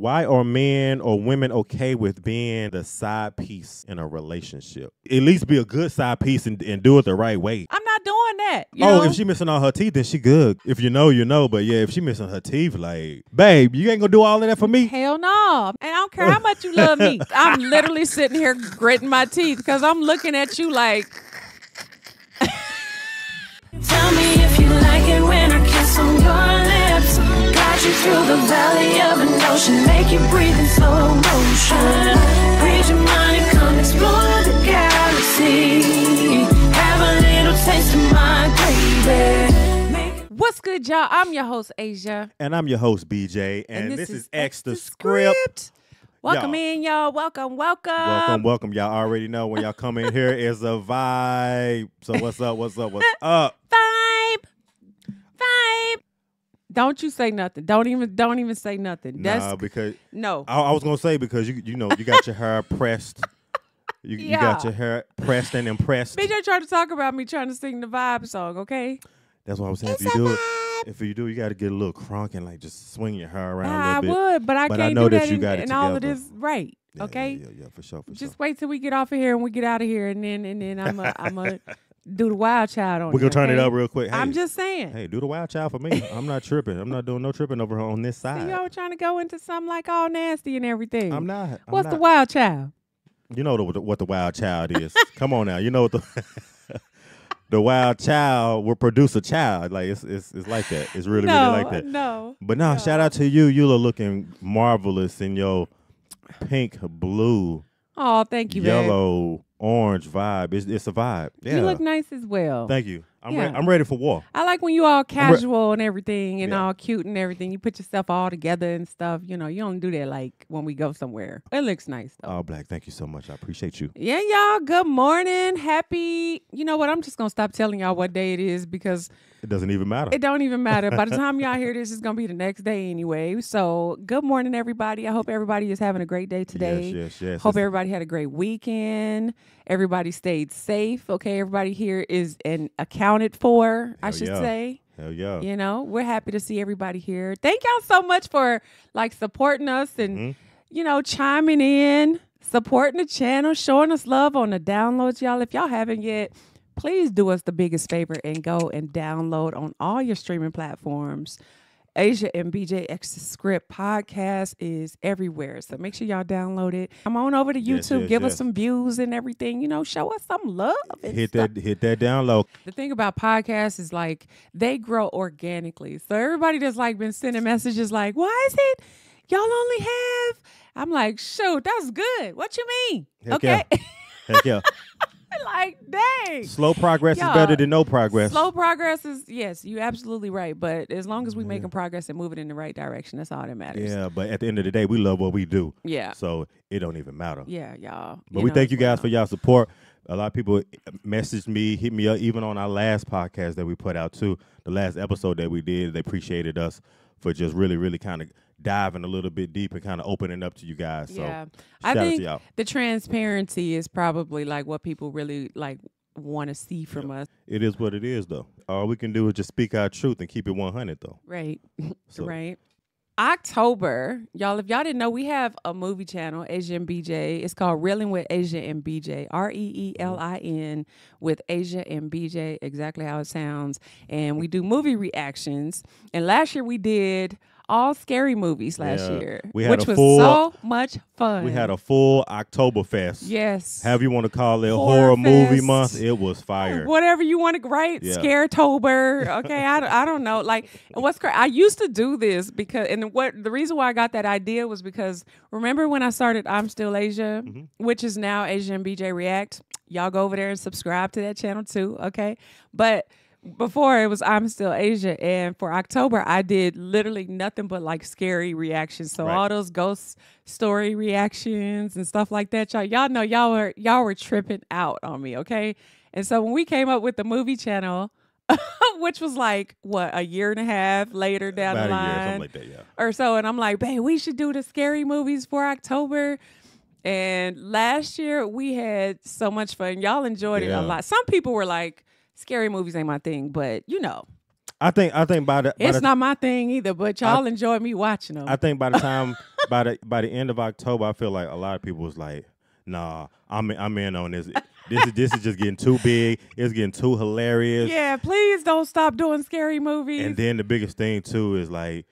why are men or women okay with being the side piece in a relationship? At least be a good side piece and, and do it the right way. I'm not doing that. You oh, know? if she missing all her teeth, then she good. If you know, you know. But yeah, if she missing her teeth, like, babe, you ain't gonna do all of that for me. Hell no. And I don't care how much you love me. I'm literally sitting here gritting my teeth because I'm looking at you like, Tell me if you like it when I kiss on your lips. Guide you through the valley of an ocean, make you breathe in slow motion. Read your mind and come explore the galaxy. Have a little taste of my gravy. What's good, y'all? I'm your host, Asia. And I'm your host, BJ, and, this, is X the Script. Welcome Y'all. in, y'all. Welcome, welcome. Welcome, welcome. Y'all already know when y'all come in here is a vibe. So what's up? What's up? What's up? Vibe. Vibe. Don't you say nothing. Don't even don't even say nothing. That's nah, because no. I, I was gonna say because you you know you got your hair pressed. You, you got your hair pressed and impressed. BJ trying to talk about me trying to sing the vibe song, okay? That's why I was saying if you do it, if you do, you got to get a little crunk and like just swing your hair around I a little bit. would, but I But can't know do that that you in, got it in all of this right. Yeah, okay? Yeah, yeah, yeah, for sure, for sure. Just sure. wait till we get off of here and we get out of here and then and then I'm a I'm a do the wild child on We're gonna turn it up real quick. Hey, I'm just saying. hey, do the wild child for me. I'm not tripping. I'm not doing no tripping over on this side. y'all trying to go into something like all nasty and everything. I'm not. I'm What's the wild child? You know the, what the wild child is. Come on now. You know what the the wild child will produce a child. Like it's it's, it's like that. It's really no, really like that. no. But no, shout out to you. You look looking marvelous in your pink, blue, Oh, thank you, babe. Orange vibe. It's it's a vibe. Yeah. You look nice as well. Thank you. I'm Yeah. ready. I'm ready for war. I like when you all casual and everything and Yeah. all cute and everything. You put yourself all together and stuff. You know, you don't do that like when we go somewhere. It looks nice though. All black. Thank you so much. I appreciate you. Yeah, y'all. Good morning. Happy. You know what? I'm just gonna stop telling y'all what day it is because It doesn't even matter. it don't even matter. By the time y'all hear this, it's gonna be the next day anyway. So, good morning, everybody. I hope everybody is having a great day today. Yes, yes, yes. Hope It's- everybody had a great weekend. Everybody stayed safe. Okay, everybody here is and accounted for. I should yeah. say. Hell yeah. You know, we're happy to see everybody here. Thank y'all so much for like supporting us and Mhm. you know chiming in, supporting the channel, showing us love on the downloads, y'all. If y'all haven't yet, please do us the biggest favor and go and download on all your streaming platforms. Asia and BJ X Script podcast is everywhere. So make sure y'all download it. Come on over to YouTube, yes, give us some views and everything. You know, show us some love. Hit stuff. that hit that download. The thing about podcasts is like they grow organically. So everybody that's like been sending messages like, why is it y'all only have? I'm like, shoot, that's good. What you mean? Heck okay. Heck yeah. like, dang. Slow progress is Y'all, better than no progress. Slow progress is yes, you're absolutely right. But as long as we Yeah. making progress and moving in the right direction, that's all that matters. Yeah, but at the end of the day, we love what we do. Yeah. So it don't even matter. Yeah, y'all. But we thank you guys for y'all support. A lot of people eh, messaged me, hit me up, even on our last podcast that we put out too. The last episode that we did, they appreciated us for just really, really kind of diving a little bit deep and kind of opening up to you guys. So yeah. I think the transparency is probably like what people really like want to see from us. It is what it is, though. All we can do is just speak our truth and keep it 100, though. Right. So Right. October, y'all, if y'all didn't know, we have a movie channel, Asia and BJ. It's called Reeling with Asia and BJ. R E E L I N with Asia and BJ, exactly how it sounds. And we do movie reactions. And last year we did all scary movies last Yeah. year, We had which a was full- so much fun. We had a full Oktoberfest. yes, However you want to call it, Horror horror movie month. It was fire. whatever you want to write Yeah. scaretober okay I, don't- I don't know like what's crazy i used to do this because and what the reason why i got that idea was because remember when i started i'm still asia Mm-hmm. which is now asia and bj react y'all go over there and subscribe to that channel too okay but before it was I'm still Asia, and for October I did literally nothing but like scary reactions. So Right. all those ghost story reactions and stuff like that, y'all y'all know y'all were y'all were tripping out on me, okay? And so when we came up with the movie channel, which was like what a year and a half later down About the line, like that, yeah. or so. And I'm like, babe, we should do the scary movies for October. And last year we had so much fun. Y'all enjoyed it a lot. Some people were like, scary movies ain't my thing, but you know, I think I think by the by It's the, not my thing either, but y'all enjoy me watching them. I think by the time by the by the end of October, I feel like a lot of people was like, "Nah, I'm I'm in on this. This is this is just getting too big. It's getting too hilarious." yeah, please don't stop doing scary movies. And then the biggest thing too is like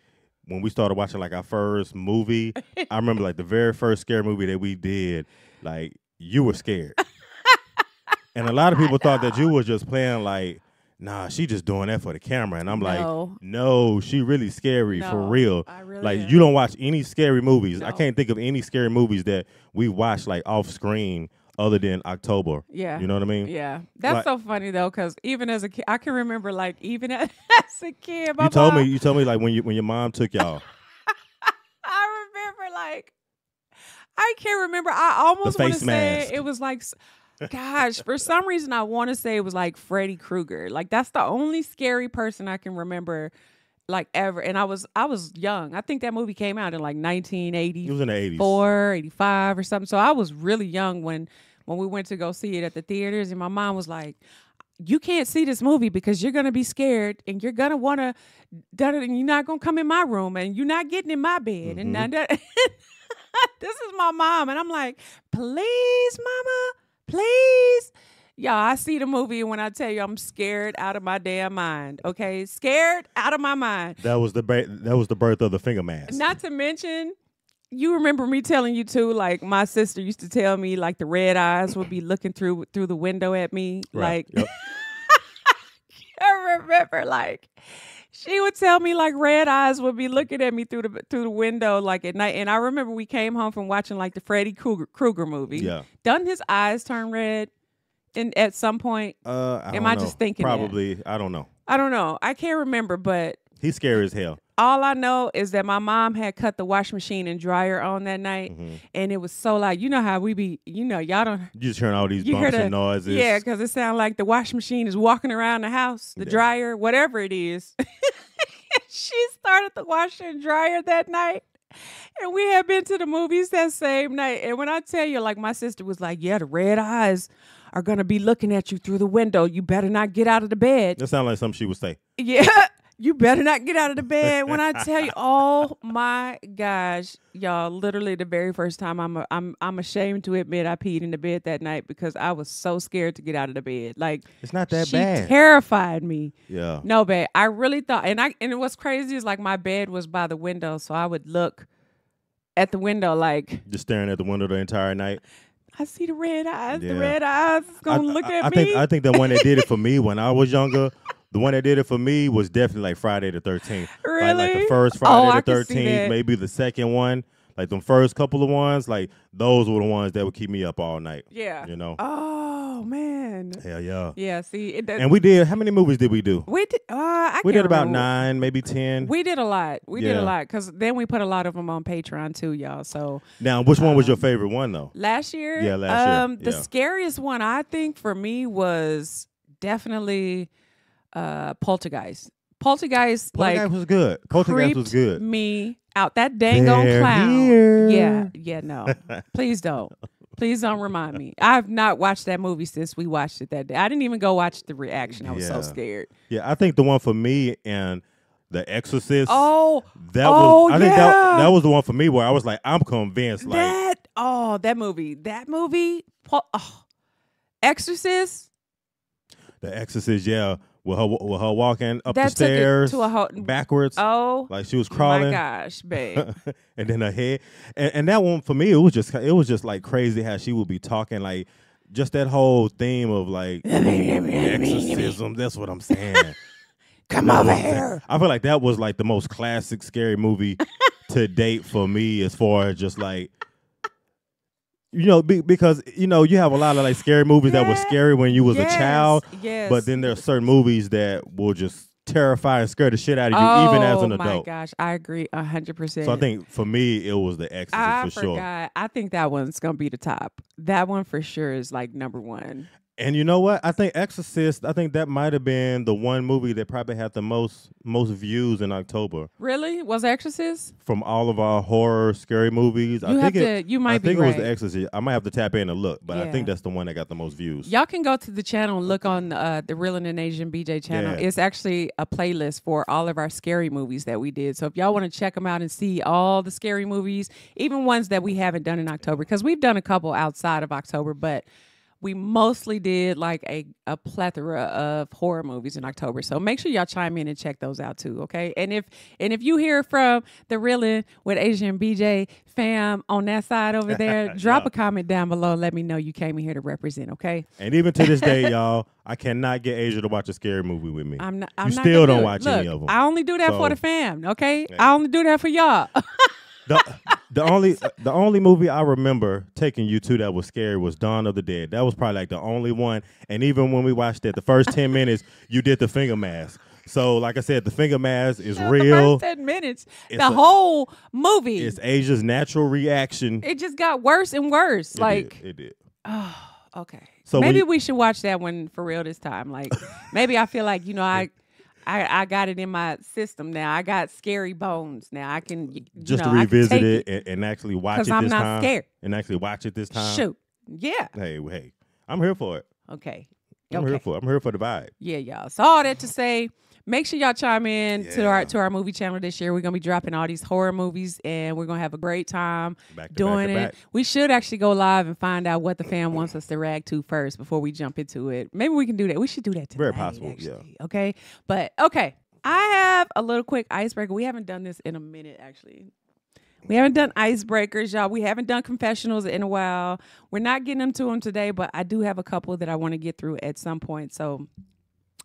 when we started watching like our first movie. I remember like the very first scary movie that we did. Like you were scared, and a lot of people thought that you was just playing like. Nah, she just doing that for the camera, and I'm like, No. no, she really scary for real. I really like am. you don't watch any scary movies. I can't think of any scary movies that we watched like off screen other than October. yeah. You know what I mean? Yeah, that's Like- so funny though, because even as a kid, I can remember like even as a kid, my You told me you told me like when you when your mom took y'all. I remember like I can't remember. I almost want to say mask. it was like, gosh, for some reason I want to say it was like Freddy Krueger. Like that's the only scary person I can remember, like ever. And I was I was young. I think that movie came out in like 1980. It was in the eighties. 84, 85 or something. So I was really young when when we went to go see it at the theaters and my mom was like, you can't see this movie because you're gonna be scared and you're gonna wanna and you're not gonna come in my room and you're not getting in my bed. And mm-hmm. now that this is my mom, and I'm like, please, mama, please. Y'all, I see the movie and when I tell you I'm scared out of my damn mind. Okay, scared out of my mind. That was the ba- that was the birth of the finger mask. Not to mention, you remember me telling you too. Like my sister used to tell me, like the red eyes would be looking through through the window at me. Right. Like Yep. I remember, like she would tell me, like red eyes would be looking at me through the through the window, like at night. And I remember we came home from watching like the Freddy Krueger, Krueger movie. Yeah. Doesn't his eyes turn red? And at some point, Uh, I Am I know. just thinking that? Probably. I don't know. I don't know. I can't remember, but He's scary as hell. all I know is that my mom had cut the wash machine and dryer on that night, Mm-hmm. and it was so loud. You know how we be, you know, y'all don't. You just hearing all these bumps the and noises. Yeah, because it sounded like the wash machine is walking around the house, the Yeah. dryer, whatever it is. she started the washer and dryer that night. And we had been to the movies that same night. And when I tell you, like, my sister was like, Yeah, the red eyes are going to be looking at you through the window. You better not get out of the bed. That sounds like something she would say. Yeah, you better not get out of the bed when I tell you. Oh my gosh, y'all! Literally, the very first time I'm a, I'm I'm ashamed to admit I peed in the bed that night because I was so scared to get out of the bed. Like It's not that she bad. terrified me. yeah. No, babe, I really thought, and I and what's crazy is like my bed was by the window, so I would look at the window like Just staring at the window the entire night. I see the red eyes. Yeah. The red eyes gonna I, look I, at I me. think I think the one that did it for me when I was younger, the one that did it for me was definitely like Friday the Thirteenth. Like, like the Really? first Oh, Friday I the can see that. Thirteenth, maybe the second one. Like the first couple of ones, like those were the ones that would keep me up all night. yeah. You know. Oh man. Hell yeah. Yeah. See, it, that, And we did. How many movies did we do? we did. Uh, I We did about remember. nine, maybe ten. We did a lot. We did a lot because then we put a lot of them on Patreon too, y'all. So now, which one was your favorite one though? last year, Yeah, last year, um, the yeah. scariest one I think for me was definitely uh, Poltergeist. Poltergeist, Poltergeist like was good. Poltergeist was good. me out. That dang on clown. here. Yeah, yeah, no. Please don't. Please don't remind me. I've not watched that movie since we watched it that day. I didn't even go watch the reaction. I was Yeah. so scared. Yeah, I think the one for me and The Exorcist. Oh, that oh, was. I think yeah. that that was the one for me where I was like, I'm convinced. Like, that oh that movie that movie oh, Exorcist The Exorcist, yeah, with her with her walking up That the stairs to a whole- backwards, oh like she was crawling. my gosh babe and then her head, and, and that one for me, it was just it was just like crazy how she would be talking like. Just that whole theme of like exorcism. That's what I'm saying. come over here I feel like that was like the most classic scary movie to date for me, as far as just like, you know, be, because you know you have a lot of like scary movies that were scary when you was Yes, a child, yes. but then there are certain movies that will just terrify and scare the shit out of you, even as an adult. Oh, my gosh. I agree a hundred percent. So I think for me, it was The Exorcist I for sure. I think that one's gonna be the top. That one for sure is like number one And you know what? I think Exorcist. I think that might have been the one movie that probably had the most most views in October Really? Was Exorcist? from all of our horror scary movies. I You think have it, to- you might I think it was the Exorcist. I might have to tap in and look, but I think that's the one that got the most views. Y'all can go to the channel and look on uh, the Real and Asia and BJ channel. Yeah. It's actually a playlist for all of our scary movies that we did. So if y'all want to check them out and see all the scary movies, even ones that we haven't done in October, because we've done a couple outside of October, but we mostly did like a, a plethora of horror movies in October. So make sure y'all chime in and check those out too, okay? And if and if you hear from the Reeling with Asia and BJ fam on that side over there, drop a comment down below. Let me know you came in here to represent, okay? And even to this day, y'all, I cannot get Asia to watch a scary movie with me. I'm not. I'm you not still don't do watch Look, any of them. I only do that for the fam. Okay, I only do that for y'all. the, the only the only movie I remember taking you to that was scary was Dawn of the Dead. That was probably like the only one. And even when we watched it, the first ten minutes, you did the finger mask. So, like I said, the finger mask is the real. first ten minutes, It's the a- whole movie, It's Asia's natural reaction. it just got worse and worse. It like, did, it did. oh, okay. So maybe you- we should watch that one for real this time. Like, maybe I feel like you know I. I, I got it in my system now. I got scary bones now. I can Just know, to revisit take it and, and actually watch it I'm this not time. scared. And actually watch it this time. Shoot, yeah, Hey, hey, I'm here for it. okay, I'm okay. here for it. I'm here for the vibe. Yeah, y'all. So all that to say, make sure y'all chime in to our to our movie channel this year. We're gonna be dropping all these horror movies, and we're gonna have a great time doing it. back. We should actually go live and find out what the fan wants us to react to first before we jump into it. Maybe we can do that. We should do that tonight. Very possible, yeah. Okay, but okay. I have a little quick icebreaker. We haven't done this in a minute, actually. We haven't done icebreakers, y'all. We haven't done confessionals in a while. We're not getting them to them today, but I do have a couple that I want to get through at some point. So,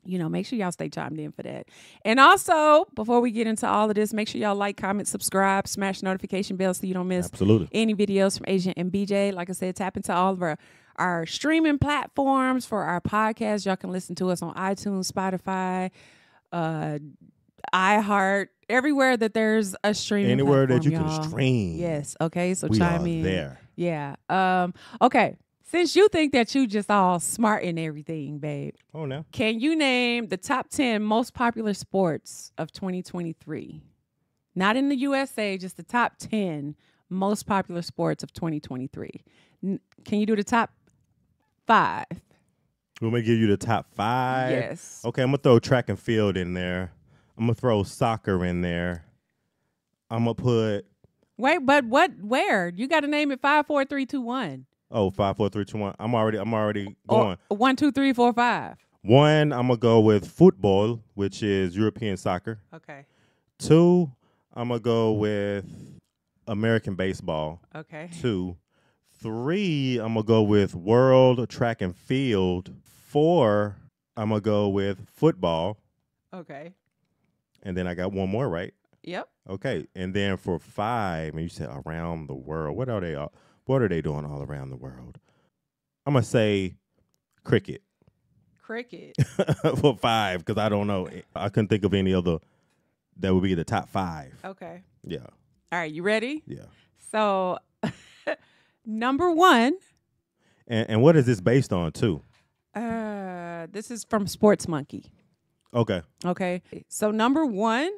you know, make sure y'all stay chimed in for that. And also, before we get into all of this, make sure y'all like, comment, subscribe, smash the notification bell so you don't miss Absolutely. any videos from Asia and BJ. Like I said, tap into all of our our streaming platforms for our podcast. Y'all can listen to us on iTunes, Spotify, uh, iHeart, everywhere that there's a streaming Anywhere that you can y'all. stream. Yes. Okay. So We chime are in. there. Yeah. Um. Okay. Since you think that you just all smart in everything, babe, Oh, no. can you name the top 10 most popular sports of 2023? Not in the USA, just the top 10 most popular sports of 2023. N- can you do the top five? Let me give you the top five. Yes. Okay, I'm gonna throw track and field in there. I'm gonna throw soccer in there. I'm gonna put Wait, but what, where? You got to name it five, four, three, two, one. Oh five, four, three, two, one. I'm already I'm already Or going. one, two, three, four, five. One, I'm gonna go with football, which is European soccer. Okay. Two, I'm gonna go with American baseball. Okay. Two, three, I'm gonna go with world track and field. Four, I'm gonna go with football, Okay. and then I got one more right. Yep. Okay, and then for five, and you said around the world. What are they? all- What are they doing all around the world? I'm gonna say cricket Cricket. for five because I don't know. I couldn't think of any other that would be the top five. okay. Yeah, All right. You ready? yeah. So, number one, And and what is this based on too? uh, this is from Sports Monkey. Okay, Okay. So, number one,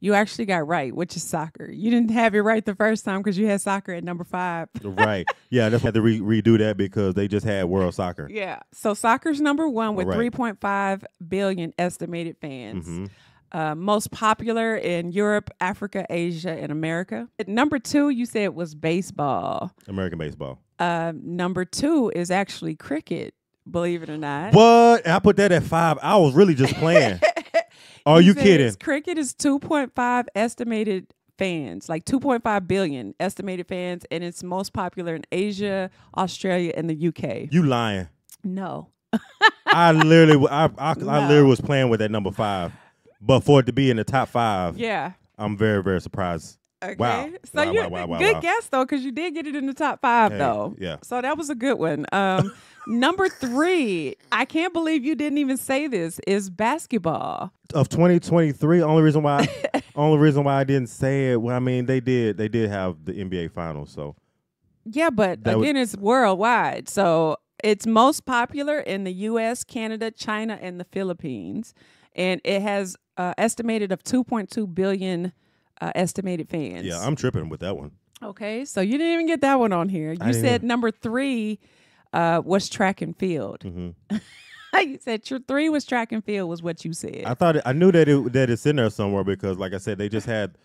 you actually got right, which is soccer. You didn't have it right the first time because you had soccer at number five. right. Yeah, I just had to re- redo that because they just had World Soccer. Yeah. So, soccer's number one with Right. 3.5 billion estimated fans. hmm Uh, most popular in Europe, Africa, Asia, and America. At number two, you said was baseball. American baseball. Uh, number two is actually cricket, believe it or not. What? I put that at five. I was really just playing. Are you says kidding? Cricket is 2.5 estimated fans, like 2.5 billion estimated fans, and it's most popular in Asia, Australia, and the UK. You lying? No. I literally, I, I, I No. literally was playing with that number five, but for it to be in the top five, Yeah. I'm very, very surprised. Okay. Wow. So Wow, you wow, wow, good guess though, because you did get it in the top five Hey, though. yeah. So that was a good one. Um, number three, I can't believe you didn't even say this is basketball. Of 2023, only reason why, only reason why I didn't say it. Well, I mean, they did, they did have the NBA finals, so Yeah, but That again, it's worldwide. So It's most popular in the U.S., Canada, China, and the Philippines, and it has uh, estimated of 2.2 billion uh, estimated fans. Yeah, I'm tripping with that one. Okay, so you didn't even get that one on here. You said number three uh, was track and field. Mm-hmm. you said your three was track and field was what you said. I thought it, I knew that it that it's in there somewhere because, like I said, they just had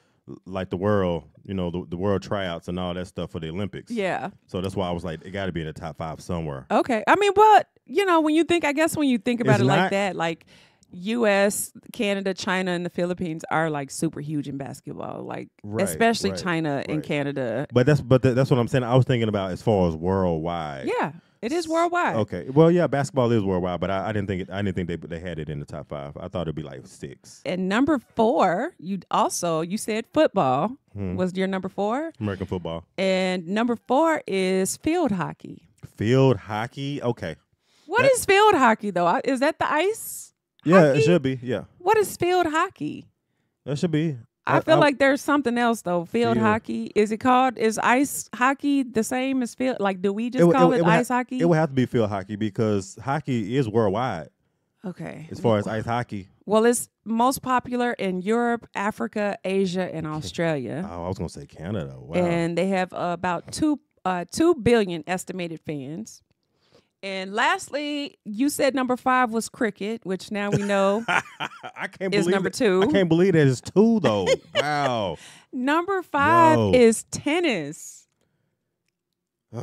like the world, you know, the, the world tryouts and all that stuff for the Olympics. yeah. So that's why I was like, it got to be in the top five somewhere. Okay. I mean, but you know, when you think, I guess when you think about It's it like that, like U.S., Canada, China, and the Philippines are like super huge in basketball. Like Right, especially right, China and. Canada. But that's but that, that's what I'm saying. I was thinking about as far as worldwide. Yeah, it is worldwide. Okay. Well, yeah, basketball is worldwide, but I, I didn't think it, I didn't think they they had it in the top five. I thought it'd be like six. And number four, you also you said football Hmm. was your number four, American football, and number four is field hockey. field hockey. Okay. What is That- field hockey though? Is that the ice? Yeah, Hockey? it should be. Yeah, What is field hockey? that should be. I, feel like there's something else though. Field Field. hockey. Is it called? Is ice hockey the same as field? Like, do we just would- call it, would ha- ice hockey? It would have to be field hockey because hockey is worldwide okay. as far as ice hockey. well, it's most popular in Europe, Africa, Asia, and Australia, Oh, I was gonna say Canada. Wow. and they have uh, about two uh, two billion estimated fans. And lastly, you said number five was cricket, which now we know I can't is believe number it. two. I can't believe that it's two though. wow. number five Yo. is tennis.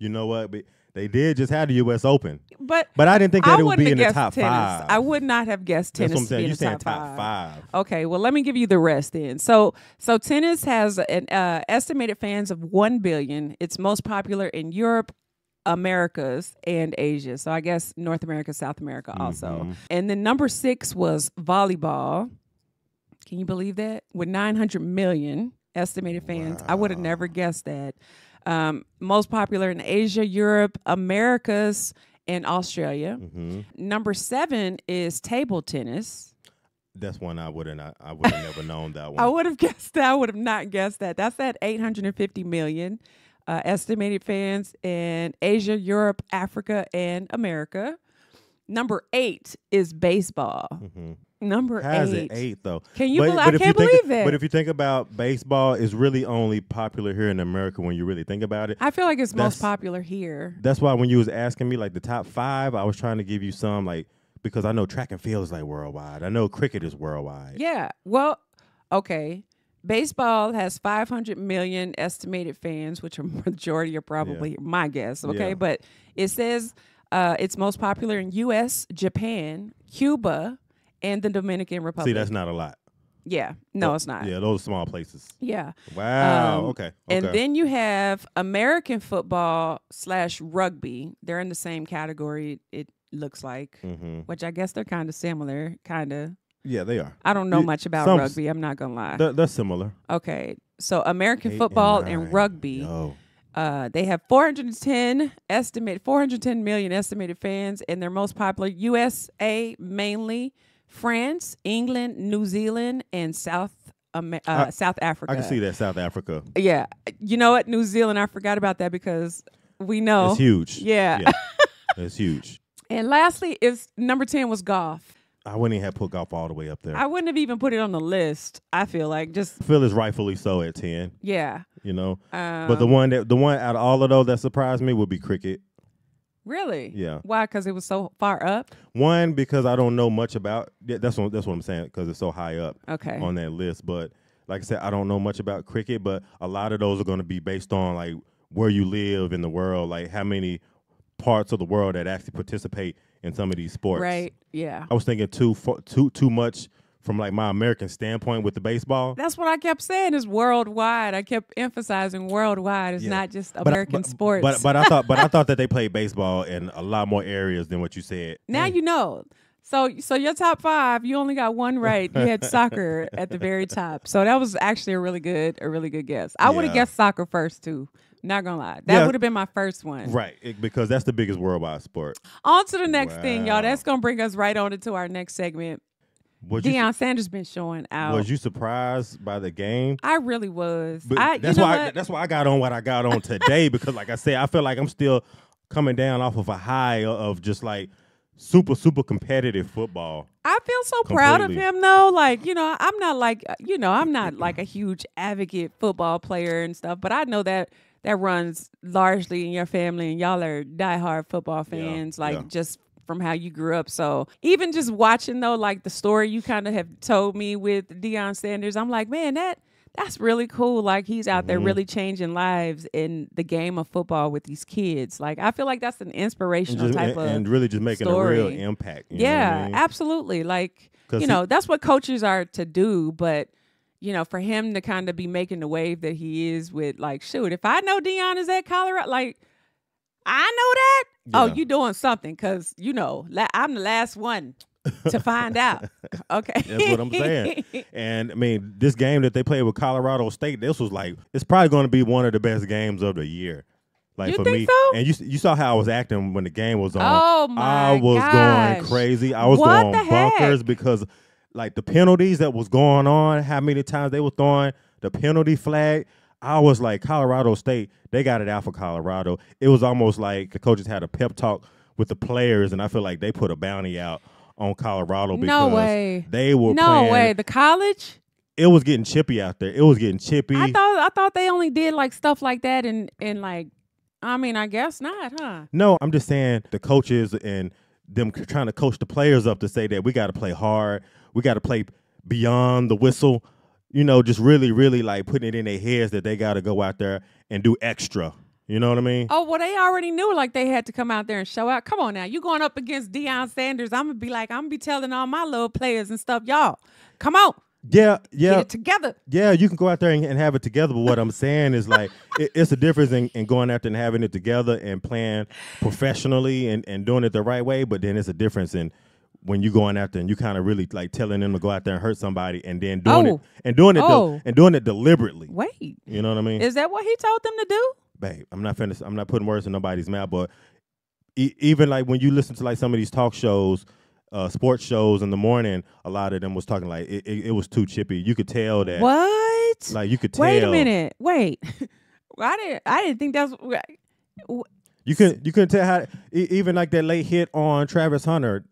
You know what? But They did just have the U.S. Open, But but I didn't think I that it would be in the top tennis. five. I would not have guessed That's tennis what I'm saying. be in You the saying top, top five? Okay, well, let me give you the rest then. So, so tennis has an uh, estimated fans of one billion. It's most popular in Europe, Americas, and Asia. So I guess North America, South America also. Mhm. And then number six was volleyball. Can you believe that? With nine hundred million estimated fans, I would have never guessed that. Um, most popular in Asia, Europe, Americas, and Australia. hmm Number seven is table tennis. That's one I wouldn't. I, I would have never known that one. I would have guessed that. I would have not guessed that. That's at 850 million uh, estimated fans in Asia, Europe, Africa, and America. Number eight is baseball. Mhm. Number eight. it eight though? Can you believe- I if you can't think, believe that. But if you think about baseball, is really only popular here in America when you really think about it. I feel like it's most popular here. That's why when you was asking me like the top five, I was trying to give you some like because I know track and field is like worldwide. I know cricket is worldwide. Yeah. Well, okay. Baseball has 500 million estimated fans, which are majority are probably my guess. Okay, Yeah. but it says uh, it's most popular in U.S., Japan, Cuba, and the Dominican Republic. See, that's not a lot. yeah. No, it's not. Yeah, those are small places. Yeah. Wow. Um, okay. Okay. And then you have American football slash rugby. They're in the same category. It looks like, hmm which I guess they're kind of similar. Kind of. Yeah, they are. I don't know much about some- rugby. I'm not gonna lie. They're, they're similar. Okay, so American Eight football nine. and, rugby, Yo. uh, they have 410 estimate 410 million estimated fans, and they're most popular USA mainly, France, England, New Zealand, and South Amer- uh, I- South Africa. I can see that South Africa. Yeah, you know what? New Zealand, I forgot about that because we know. It's huge. Yeah. it's huge. And lastly, is number 10 was golf. I wouldn't even have put golf all the way up there. I I wouldn't have even put it on the list. I feel like just Phil is rightfully so at ten. yeah. You know, Um, but the one that the one out of all of those that surprised me would be cricket. really, Yeah. Why? Because it was so far up. One because I don't know much about. Yeah, that's what that's what I'm saying because it's so high up Okay. on that list. But like I said, I don't know much about cricket. But a lot of those are going to be based on like where you live in the world, like how many parts of the world that actually participate in some of these sports. Right. Yeah. I was thinking too too too much from like my American standpoint with the baseball. That's what I kept saying is worldwide. I kept emphasizing worldwide. It's Yeah. not just But I- American but, sports. But but I thought but I thought that they played baseball in a lot more areas than what you said. now mm. you know. So so your top five, you only got one right. You had soccer at the very top. So that was actually a really good, a really good guess. I would have guessed soccer first too. Not gonna lie. That Yeah. would have been my first one. Right, it- because that's the biggest worldwide sport. On to the next thing, y'all. That's gonna bring us right on into our next segment. Was you, Deion Sanders been showing out. was you surprised by the game? I really was. But I, that's why I, that's why I got on what I got on today because, like I said, I feel like I'm still coming down off of a high of just like super super competitive football. I feel so proud of him though. Like, you know, I'm not like uh, you know, I'm not like a huge advocate football player and stuff, but I know that that runs largely in your family and y'all are diehard football Yeah, fans, like yeah. just from how you grew up. So even just watching though, like the story you kind of have told me with Deion Sanders, I'm like, man, that that's really cool. Like he's out Mm-hmm. there really changing lives in the game of football with these kids. Like I feel like that's an inspirational just, type and, of and really just making a real impact. you know yeah, I mean? absolutely. Like you he- know, that's what coaches are to do. But you know, for him to kind of be making the wave that he is with, like, shoot, if I know Deion is at Colorado, like, I know that. Oh, Yeah. you doing something? Cause you know, la- I'm the last one to find out. Okay, That's what I'm saying. And I mean, this game that they played with Colorado State, this was like it's probably going to be one of the best games of the year. Like You for me, so? and you you saw how I was acting when the game was on. Oh, my I was gosh. going crazy. I was What going bonkers because like the penalties that was going on, how many times they were throwing the penalty flag. I was like, Colorado State, they got it out for Colorado. It was almost like the coaches had a pep talk with the players, and I feel like they put a bounty out on Colorado because No way. they were no playing way. The college. it was getting chippy out there. It was getting chippy. I thought I thought they only did like stuff like that and and like. I mean, I guess not, huh? no, I'm just saying the coaches and them trying to coach the players up to say that we got to play hard. We got to play beyond the whistle. You know, just really, really like putting it in their heads that they got to go out there and do extra. You know what I mean? Oh well, they already knew like they had to come out there and show out. Come on now, you going up against Deion Sanders? I'm gonna be like, I'm gonna be telling all my little players and stuff, y'all, come on, Yeah, yeah, together. yeah. You can go out there and, and have it together. But what I'm saying is like it, it's a difference in, in going after and having it together and playing professionally and, and doing it the right way. But then it's a difference in when you going there and you kind of really like telling them to go out there and hurt somebody and then doing Oh. it and doing it del- Oh. and doing it deliberately. Wait, You know what I mean? is that what he told them to do? babe, I'm not finished. I'm not putting words in nobody's mouth, but e- even like when you listen to like some of these talk shows, uh, sports shows in the morning, a lot of them was talking like it, it, it was too chippy. You could tell that. What? Like you could tell. Wait a minute. Wait, I didn't. I didn't think that's. You could you couldn't tell how even like that late hit on Travis Hunter.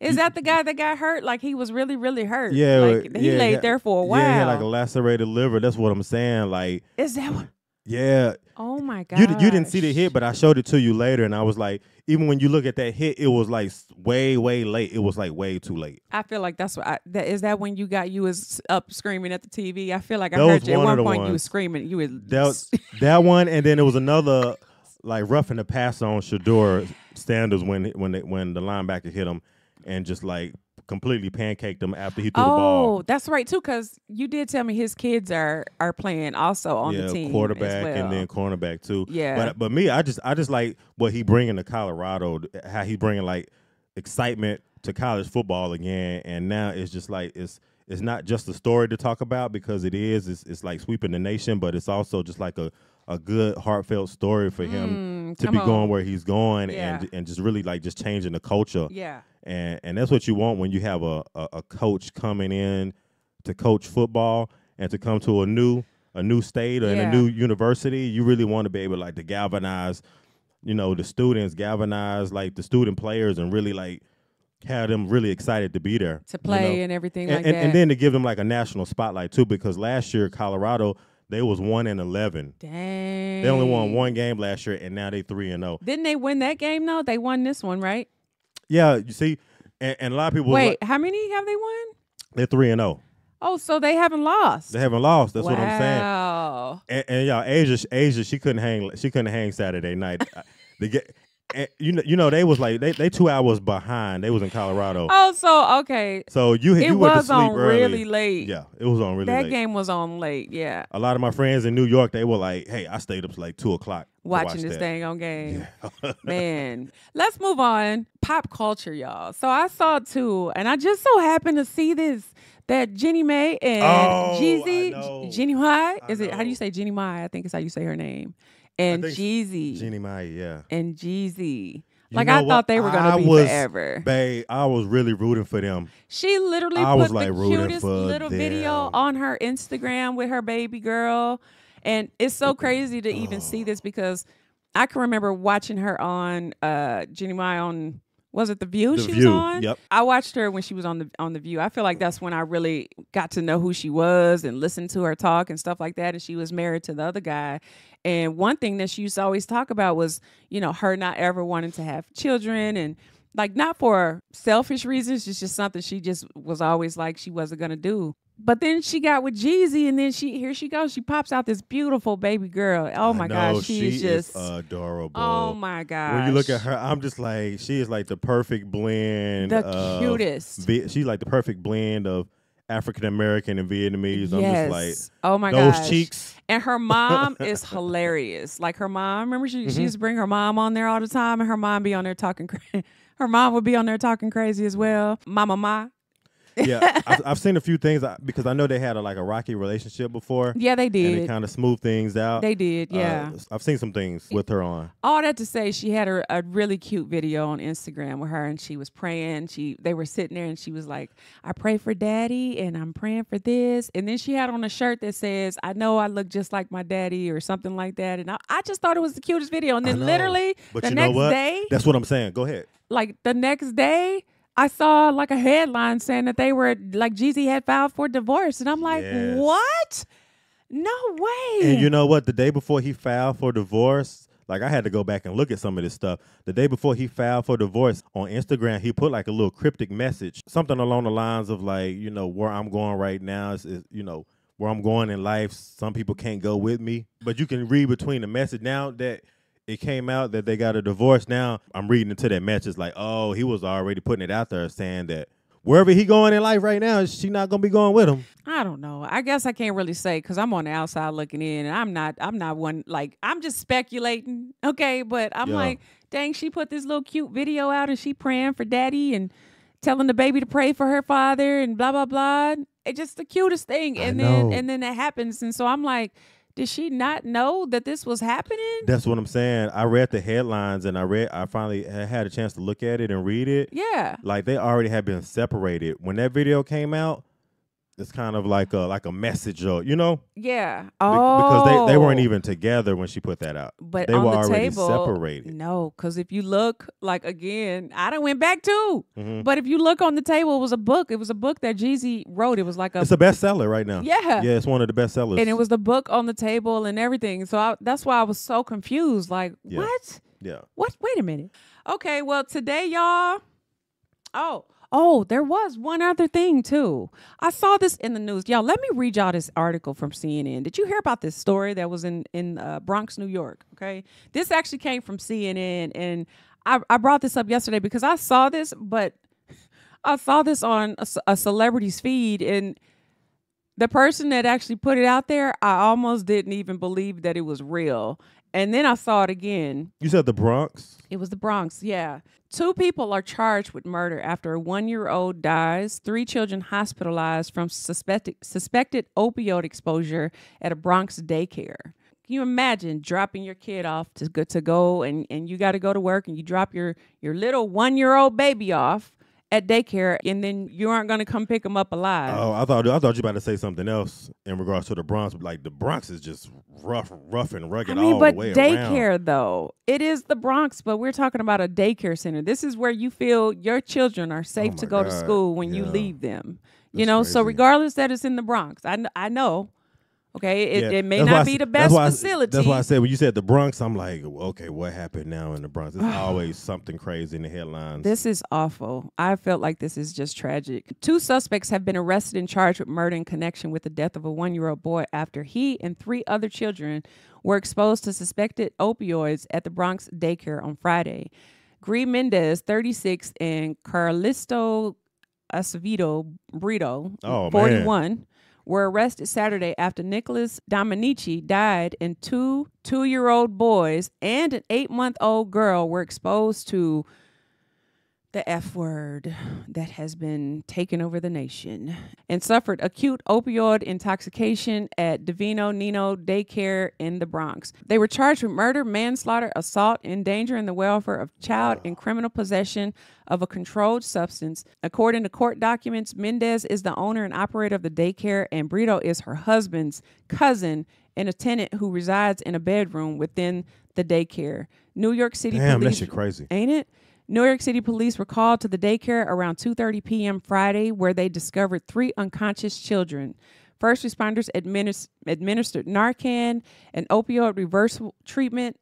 Is that the guy that got hurt? Like he was really, really hurt. Yeah, like he yeah, laid yeah, there for a while. Yeah, he had like a lacerated liver. That's what I'm saying. Like, Is that what? Yeah, Oh my god! you you didn't see the hit, but I showed it to you later, and I was like, even when you look at that hit, it was like way way late. It was like way too late. I feel like that's what. I, that, is that when you got you was up screaming at the TV? I feel like I heard you at one one of the point. You was screaming. You was That that one, and then it was another like roughing the pass on Shedeur Sanders when when they, when the linebacker hit him and just like completely pancaked him after he threw the ball. Oh, that's right too. Because you did tell me his kids are are playing also on yeah, the team. quarterback well. and then cornerback too. Yeah. but but me, I just I just like what he bringing to Colorado, how he bringing like excitement to college football again, and now it's just like it's it's not just a story to talk about because it is it's, it's like sweeping the nation, but it's also just like a a good heartfelt story for him to Mm, come be going where he's going Yeah. and and just really like just changing the culture Yeah. and and that's what you want when you have a, a, a coach coming in to coach football and to come to a new a new state or in a new university you really want to be able like to galvanize you know the students galvanize like the student players and really like have them really excited to be there To you play know? and everything and, like and, that. and then to give them like a national spotlight too because last year colorado they was 1 and 11 Dang. they only won one game last year and now they 3 and 0 Didn't they win that game? though? they won this one, right? yeah you see and, and a lot of people Wait, like, how many have they won? they're 3 and 0 Oh, so they haven't lost. They haven't lost. That's what I'm saying. Wow. And, and y'all, Asia, Asia, she couldn't hang. She couldn't hang Saturday night. They get, and you know, you know, they was like they they two hours behind. They was in Colorado, Oh, so okay. so you It you went to was sleep on early. really late. Yeah, it was on really that late. game was on late. Yeah. A lot of my friends in New York, they were like, "Hey, I stayed up till like two o'clock to Watching watch this that. thing on game. Man, let's move on. Pop culture, y'all. So I saw two, and I just so happened to see this that Jeannie Mai and Oh, I Jeezy, know. Jeannie Mai, is it how do know. you say Jeannie Mai? I think it's how you say her name. And Jeezy Jeannie Mai, yeah. and Jeezy. You Like I what? thought they were gonna I be was- forever. Babe, I was really rooting for them. She literally I put was, like, the cutest little video on her Instagram with her baby girl. And it's so crazy to even see this because I can remember watching her on uh Jeannie Mai on was it The View The she View, was on? yep. I watched her when she was on the on The View. I feel like that's when I really got to know who she was and listened to her talk and stuff like that. And she was married to the other guy. And one thing that she used to always talk about was, you know, her not ever wanting to have children and like not for selfish reasons, it's just something she just was always like she wasn't gonna do. But then she got with Jeezy, and then she here she goes. She pops out this beautiful baby girl. Oh my gosh, she, she is just adorable. oh my gosh. When you look at her, I'm just like she is like the perfect blend. The of cutest. She's like the perfect blend of African American and Vietnamese. I'm yes. just like oh my those gosh. cheeks. And her mom is hilarious. Like her mom, remember she, Mm-hmm. she used to bring her mom on there all the time, and her mom be on there talking. Her mom would be on there talking crazy as well. Mama ma. Yeah, I've, I've seen a few things I- because I know they had a, like a rocky relationship before. Yeah, they did. and they did. kind of smooth things out. They did. Uh, Yeah. I've seen some things with her on. all that to say she had a, a really cute video on instagram with her and she was praying she they were sitting there and she was like i pray for daddy and i'm praying for this and then she had on a shirt that says i know i look just like my daddy or something like that and i, I just thought it was the cutest video and then literally But the you next know what? day That's what I'm saying. Go ahead. like the next day I saw like a headline saying that they were like Jeezy had filed for divorce, and I'm like, Yes. what? No way. And you know what? The day before he filed for divorce, like I had to go back and look at some of this stuff. The day before he filed for divorce on Instagram, he put like a little cryptic message, something along the lines of like, you know, where I'm going right now is, is you know, where I'm going in life. Some people can't go with me, but you can read between the message. Now that it came out that they got a divorce, now I'm reading into that message like, oh, he was already putting it out there saying that wherever he going in life right now, she not gonna be going with him. I don't know. I guess I can't really say because I'm on the outside looking in, and I'm not. I'm not one like I'm just speculating. Okay, but I'm Yeah. like, dang, she put this little cute video out, and she praying for daddy and telling the baby to pray for her father and blah blah blah. It's just the cutest thing, and then and then it happens, and so I'm like, did she not know that this was happening? That's what I'm saying. I read the headlines and I read. I finally had a chance to look at it and read it. yeah. Like they already had been separated when that video came out. It's kind of like a like a message, or you know, Yeah. Oh. because they, they weren't even together when she put that out. But they on were the already table, separated. No, because if you look, like again, I done went back too. Mhm. But if you look on the table, it was a book. It was a book that Jeezy wrote. It was like a It's a bestseller right now. yeah. yeah, it's one of the bestsellers. And it was the book on the table and everything. So I, that's why I was so confused. Like, Yeah. what? yeah. What? Wait a minute. Okay, well, today, y'all. Oh, oh, there was one other thing too. I saw this in the news. Y'all, let me read y'all this article from CNN. Did you hear about this story that was in in uh, Bronx, New York? Okay, this actually came from CNN, and I, I brought this up yesterday because I saw this, but I saw this on a, a celebrity's feed, and the person that actually put it out there, I almost didn't even believe that it was real. And then I saw it again. You said the Bronx. It was the Bronx, yeah. Two people are charged with murder after a one year old dies, three children hospitalized from suspected, suspected opioid exposure at a Bronx daycare. Can you imagine dropping your kid off to go, to go and, and you got to go to work and you drop your, your little one year old baby off at daycare and then you aren't going to come pick them up alive? Oh, I thought I thought you were about to say something else in regards to the Bronx. Like the Bronx is just rough, rough and rugged I mean, all but the way daycare around. though, it is the Bronx, but we're talking about a daycare center. This is where you feel your children are safe Oh to go to school when you leave them. You That's know, so regardless that it's in the Bronx, I I know. Okay, it, Yeah, it may that's not be the that's best why I s- facility. That's why I said when you said the Bronx, I'm like, okay, what happened now in the Bronx? There's always something crazy in the headlines. This is awful. I felt like this is just tragic. Two suspects have been arrested and charged with murder in connection with the death of a one year old boy after he and three other children were exposed to suspected opioids at the Bronx daycare on Friday. Grei Mendez, 36, and Carlisto Acevedo Brito, Oh, man. 41, were arrested Saturday after Nicholas Dominici died and two two year old boys and an eight month old girl were exposed to the F word that has been taken over the nation and suffered acute opioid intoxication at Divino Nino Daycare in the Bronx. They were charged with murder, manslaughter, assault, endangering the welfare of child, and criminal possession of a controlled substance. According to court documents, Mendez is the owner and operator of the daycare, and Brito is her husband's cousin and a tenant who resides in a bedroom within the daycare. New York City Damn, that police shit crazy. ain't it? New York City police were called to the daycare around 2:30 p.m. Friday where they discovered three unconscious children. First responders administ- administered Narcan and opioid reversal treatment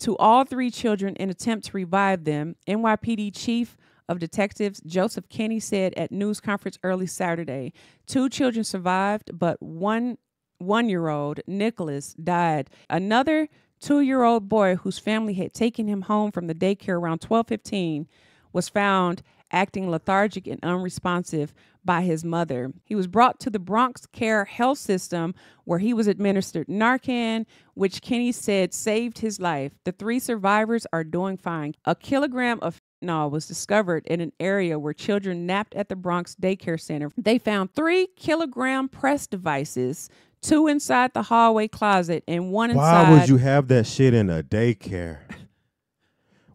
to all three children in attempt to revive them. NYPD Chief of Detectives Joseph Kenny said at news conference early Saturday, two children survived, but one one-year-old Nicholas died. Another two-year-old boy whose family had taken him home from the daycare around 12:15 was found acting lethargic and unresponsive by his mother. He was brought to the Bronx Care Health System where he was administered Narcan, which Kenny said saved his life. The three survivors are doing fine. A kilogram of fentanyl was discovered in an area where children napped at the Bronx Daycare Center. They found three kilogram press devices, two inside the hallway closet and one inside. Why would you have that shit in a daycare?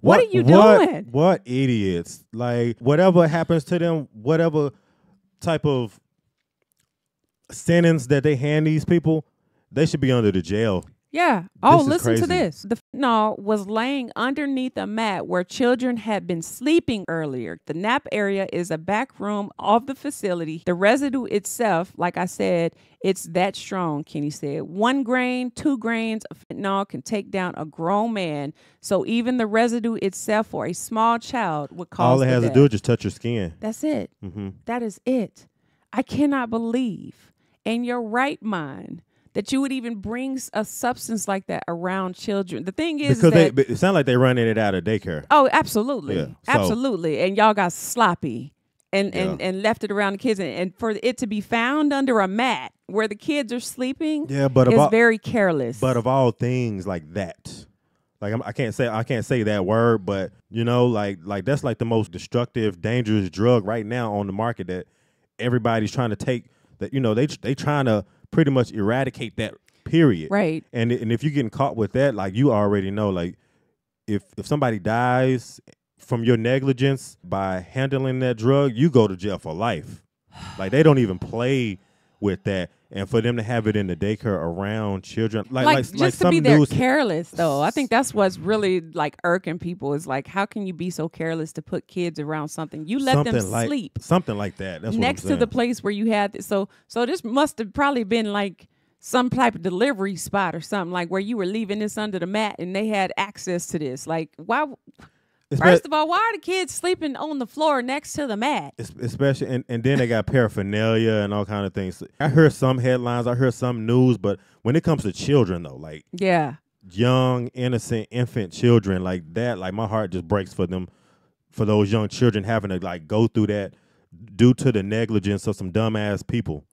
What are you what- doing? What idiots? Like whatever happens to them, whatever type of sentence that they hand these people, they should be under the jail. Yeah. Oh, This listen to this. The fentanyl was laying underneath a mat where children had been sleeping earlier. The nap area is a back room of the facility. The residue itself, like I said, it's that strong, Kenny said. One grain, two grains of fentanyl can take down a grown man. So even the residue itself for a small child would cause All it has death. to do is just touch your skin. That's it. hmm That is it. I cannot believe in your right mind that you would even bring a substance like that around children. The thing is Because they, that but it sounds like they're running it out of daycare. oh, absolutely, Yeah, so- absolutely, and y'all got sloppy. And, and, Yeah. and left it around the kids and, and for it to be found under a mat where the kids are sleeping Yeah, but is about very careless. but of all things like that, like I'm, I can't say I can't say that word, but you know, like like that's like the most destructive, dangerous drug right now on the market that everybody's trying to take. That you know they they trying to pretty much eradicate that. Period. right. And and if you're getting caught with that, like you already know, like if if somebody dies from your negligence by handling that drug, you go to jail for life. Like they don't even play with that. And for them to have it in the daycare around children, like like, like, just like to be there careless though i think that's what's really like irking people is like how can you be so careless to put kids around something you let something them like sleep something like that. That's next to the place where you had this. So so this must have probably been like some type of delivery spot or something like where you were leaving this under the mat and they had access to this. Like why? First of all, why are the kids sleeping on the floor next to the mat? especially and, and then they got paraphernalia and all kind of things. I heard some headlines, I heard some news, but when it comes to children though, like Yeah, young, innocent, infant children like that, like my heart just breaks for them, for those young children having to like go through that due to the negligence of some dumbass people.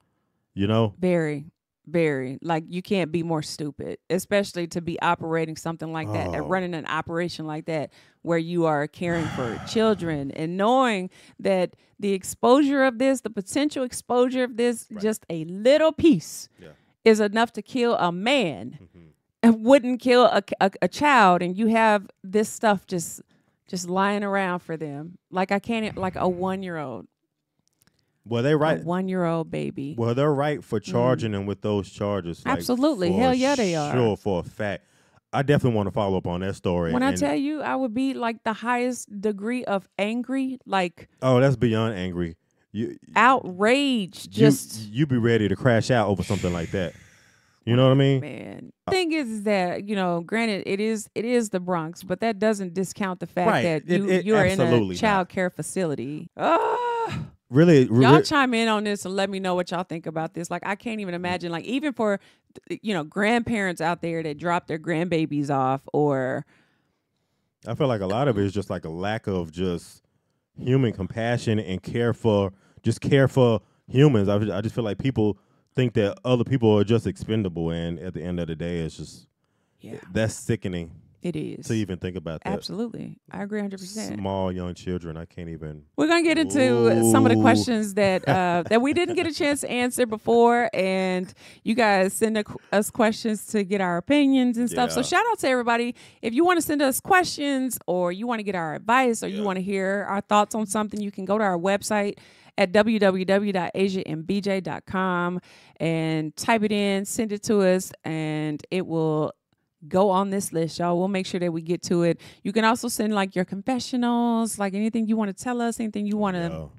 You know, very, very. Like you can't be more stupid, especially to be operating something like that and Oh. running an operation like that where you are caring for children and knowing that the exposure of this, the potential exposure of this, just a little piece Yeah. is enough to kill a man Mhm. and wouldn't kill a, a, a child and you have this stuff just just lying around for them like i can't like a one year old well they right. one year old baby Well, they're right for charging them with those charges. like, Mm. Absolutely. for Hell yeah, they are. Sure, for a fact. I definitely want to follow up on that story. when i and- tell you i would be like the highest degree of angry like oh, that's beyond angry. You outraged you, just you'd be ready to crash out over something like that. You know what I mean? man thing is, is that you know granted it is it is the bronx but that doesn't discount the fact Right. that It- you it- you are in a not. child care facility Ah. Really, y'all re- chime in on this and let me know what y'all think about this. Like i can't even imagine like even for you know grandparents out there that drop their grandbabies off or I feel like a lot of it is just like a lack of just human compassion and care for just care for humans. I, I just feel like people think that other people are just expendable, and at the end of the day, it's just yeah. that's sickening it is to even think about that. absolutely i agree 100% Small young children, I can't even. We're gonna get into some of the questions that uh, that we didn't get a chance to answer before, and you guys send a- us questions to get our opinions and stuff. So shout out to everybody. If you want to send us questions, or you want to get our advice, or you want to hear our thoughts on something, you can go to our website at www.asiaandbj.com and type it in, send it to us, and it will go on this list, y'all. We'll make sure that we get to it. You can also send like your confessionals, like anything you want to tell us, anything you want to, Oh,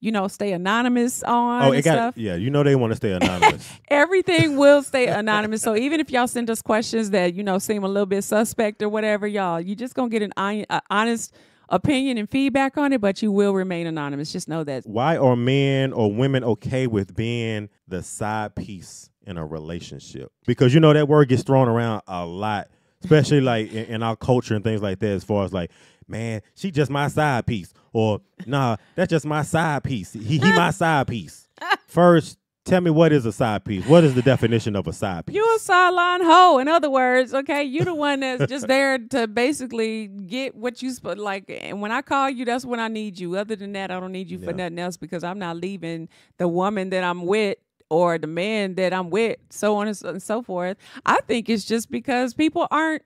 you know, stay anonymous on oh it got stuff. yeah. You know they want to stay anonymous. Everything will stay anonymous. So even if y'all send us questions that you know seem a little bit suspect or whatever, y'all, you just gonna get an uh, honest opinion and feedback on it, but you will remain anonymous. Just know that. Why are men or women okay with being the side piece in a relationship? Because you know that word gets thrown around a lot, especially like in, in our culture and things like that. As far as like, man, she just my side piece, or nah, that's just my side piece. He he my side piece. First, tell me what is a side piece. What is the definition of a side piece? You a sideline hoe, in other words, okay? You the one that's just there to basically get what you sp- like. And when I call you, that's when I need you. Other than that, I don't need you for nothing else because I'm not leaving the woman that I'm with or the man that I'm with, so on and so, forth. I think it's just because people aren't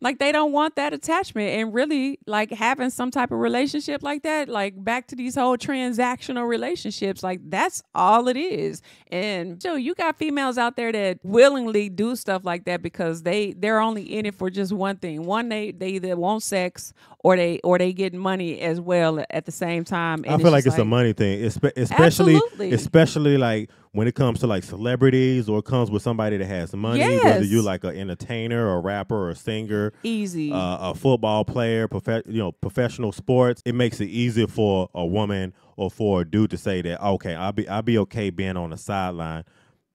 like they don't want that attachment and really like having some type of relationship like that like back to these whole transactional relationships like that's all it is and so you got females out there that willingly do stuff like that because they they're only in it for just one thing one they they either want sex or they or they get money as well at the same time I feel like it's a money thing, espe- especially Absolutely. especially like when it comes to like celebrities or it comes with somebody that has money, whether you're like an entertainer, or rapper, or a singer, easy uh, a football player, prof- you know, professional sports. It makes it easier for a woman or for a dude to say that okay, I'll be I'll be okay being on the sideline.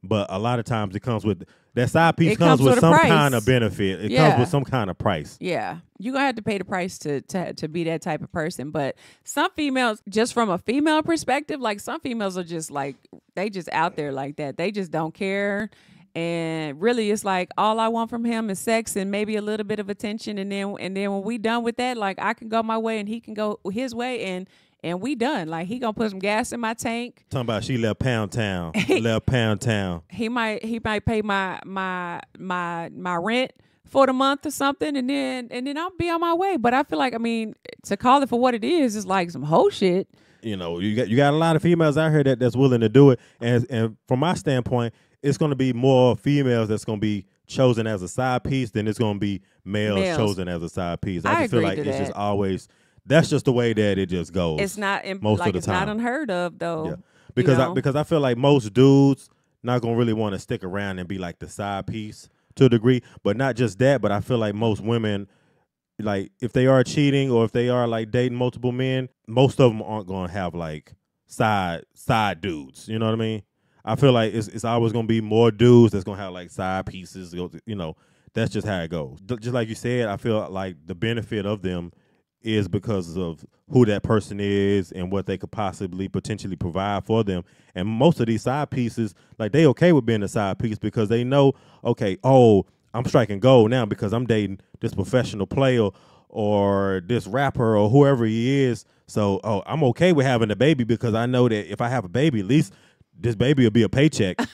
But a lot of times it comes with that side piece comes, comes with, with some price. kind of benefit. It Yeah. comes with some kind of price. Yeah, you're gonna have to pay the price to, to to be that type of person. But some females, just from a female perspective, like some females are just like they just out there like that. They just don't care. And really, it's like all I want from him is sex and maybe a little bit of attention. And then and then when we done with that, like I can go my way and he can go his way, and and we done. Like he gonna put some gas in my tank. Talking about she left Pound Town, left Pound Town. He might he might pay my my my my rent for the month or something and then and then I'll be on my way. But I feel like I mean to call it for what it is is like some whole shit. you know, you got you got a lot of females out here that, that's willing to do it, and and from my standpoint, it's going to be more females that's going to be chosen as a side piece than it's going to be males, Males. chosen as a side piece. I, I just feel like it's just always that's just the way that it just goes. It's not in, most of the it's not unheard of though. Yeah. because know? I because I feel like most dudes not gonna really want to stick around and be like the side piece to a degree, but not just that. But I feel like most women, like if they are cheating or if they are like dating multiple men, most of them aren't gonna have like side side dudes. You know what I mean? I feel like it's it's always gonna be more dudes that's gonna have like side pieces. You know, that's just how it goes. Just like you said, I feel like the benefit of them is because of who that person is and what they could possibly potentially provide for them. And most of these side pieces, like they okay with being a side piece because they know, okay, oh, I'm striking gold now because I'm dating this professional player or this rapper or whoever he is. So, oh, I'm okay with having a baby because I know that if I have a baby, at least this baby will be a paycheck.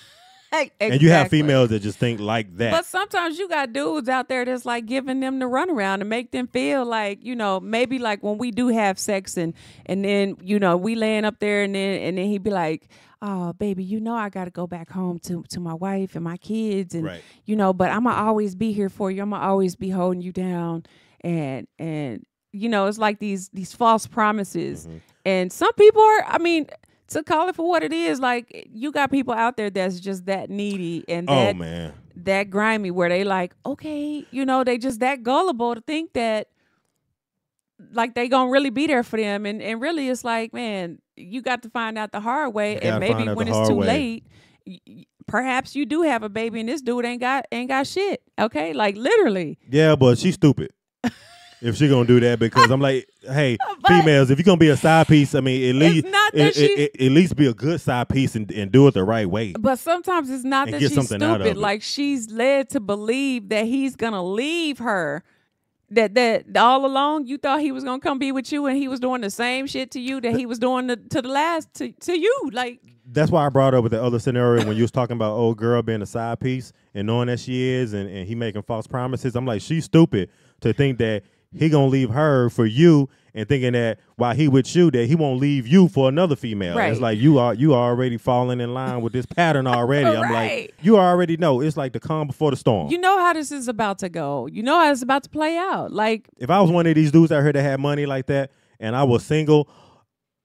And you have females that just think like that. But sometimes you got dudes out there that's like giving them the runaround to make them feel like, you know, maybe like when we do have sex and and then, you know, we laying up there and then and then he'd be like, Oh, baby, you know I gotta go back home to to my wife and my kids and Right. you know, but I'ma always be here for you. I'ma always be holding you down and and you know, it's like these these false promises. Mm-hmm. And some people are I mean, to call it for what it is, like you got people out there that's just that needy and oh that man. that grimy where they like, okay, you know, they just that gullible to think that like they gonna really be there for them and and really it's like, man, you got to find out the hard way and maybe when it's too way. late y- perhaps you do have a baby and this dude ain't got ain't got shit okay like literally Yeah, but she's stupid. if she gonna do that, because I'm like, hey, But- females, if you're gonna be a side piece, I mean, at least not that it- it- she- it- at least be a good side piece and, and do it the right way. but sometimes it's not And that get she's something out of stupid it. like she's led to believe that he's gonna leave her that that all along you thought he was gonna come be with you and he was doing the same shit to you that he was doing to, to the last to, to you like That's why I brought up with the other scenario when you was talking about old girl being a side piece and knowing that she is, and, and he making false promises. I'm like, she's stupid to think that he gonna leave her for you and thinking that while he with you that he won't leave you for another female. Right. It's like you are you are already falling in line with this pattern already. I'm like, you already know. It's like the calm before the storm. You know how this is about to go. You know how it's about to play out. Like if I was one of these dudes out here that had money like that and I was single,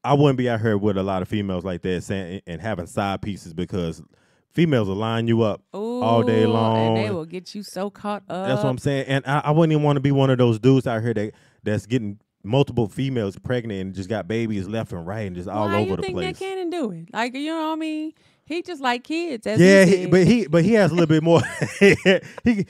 I wouldn't be out here with a lot of females like that saying and having side pieces because females will line you up all day long. and they will get you so caught up. That's what I'm saying. And I, I wouldn't even want to be one of those dudes out here that that's getting multiple females pregnant and just got babies left and right and just all Why over you the think place. Nick Cannon do it? Like you know what I mean? He just like kids. As yeah, he he, but he but he has a little bit more. he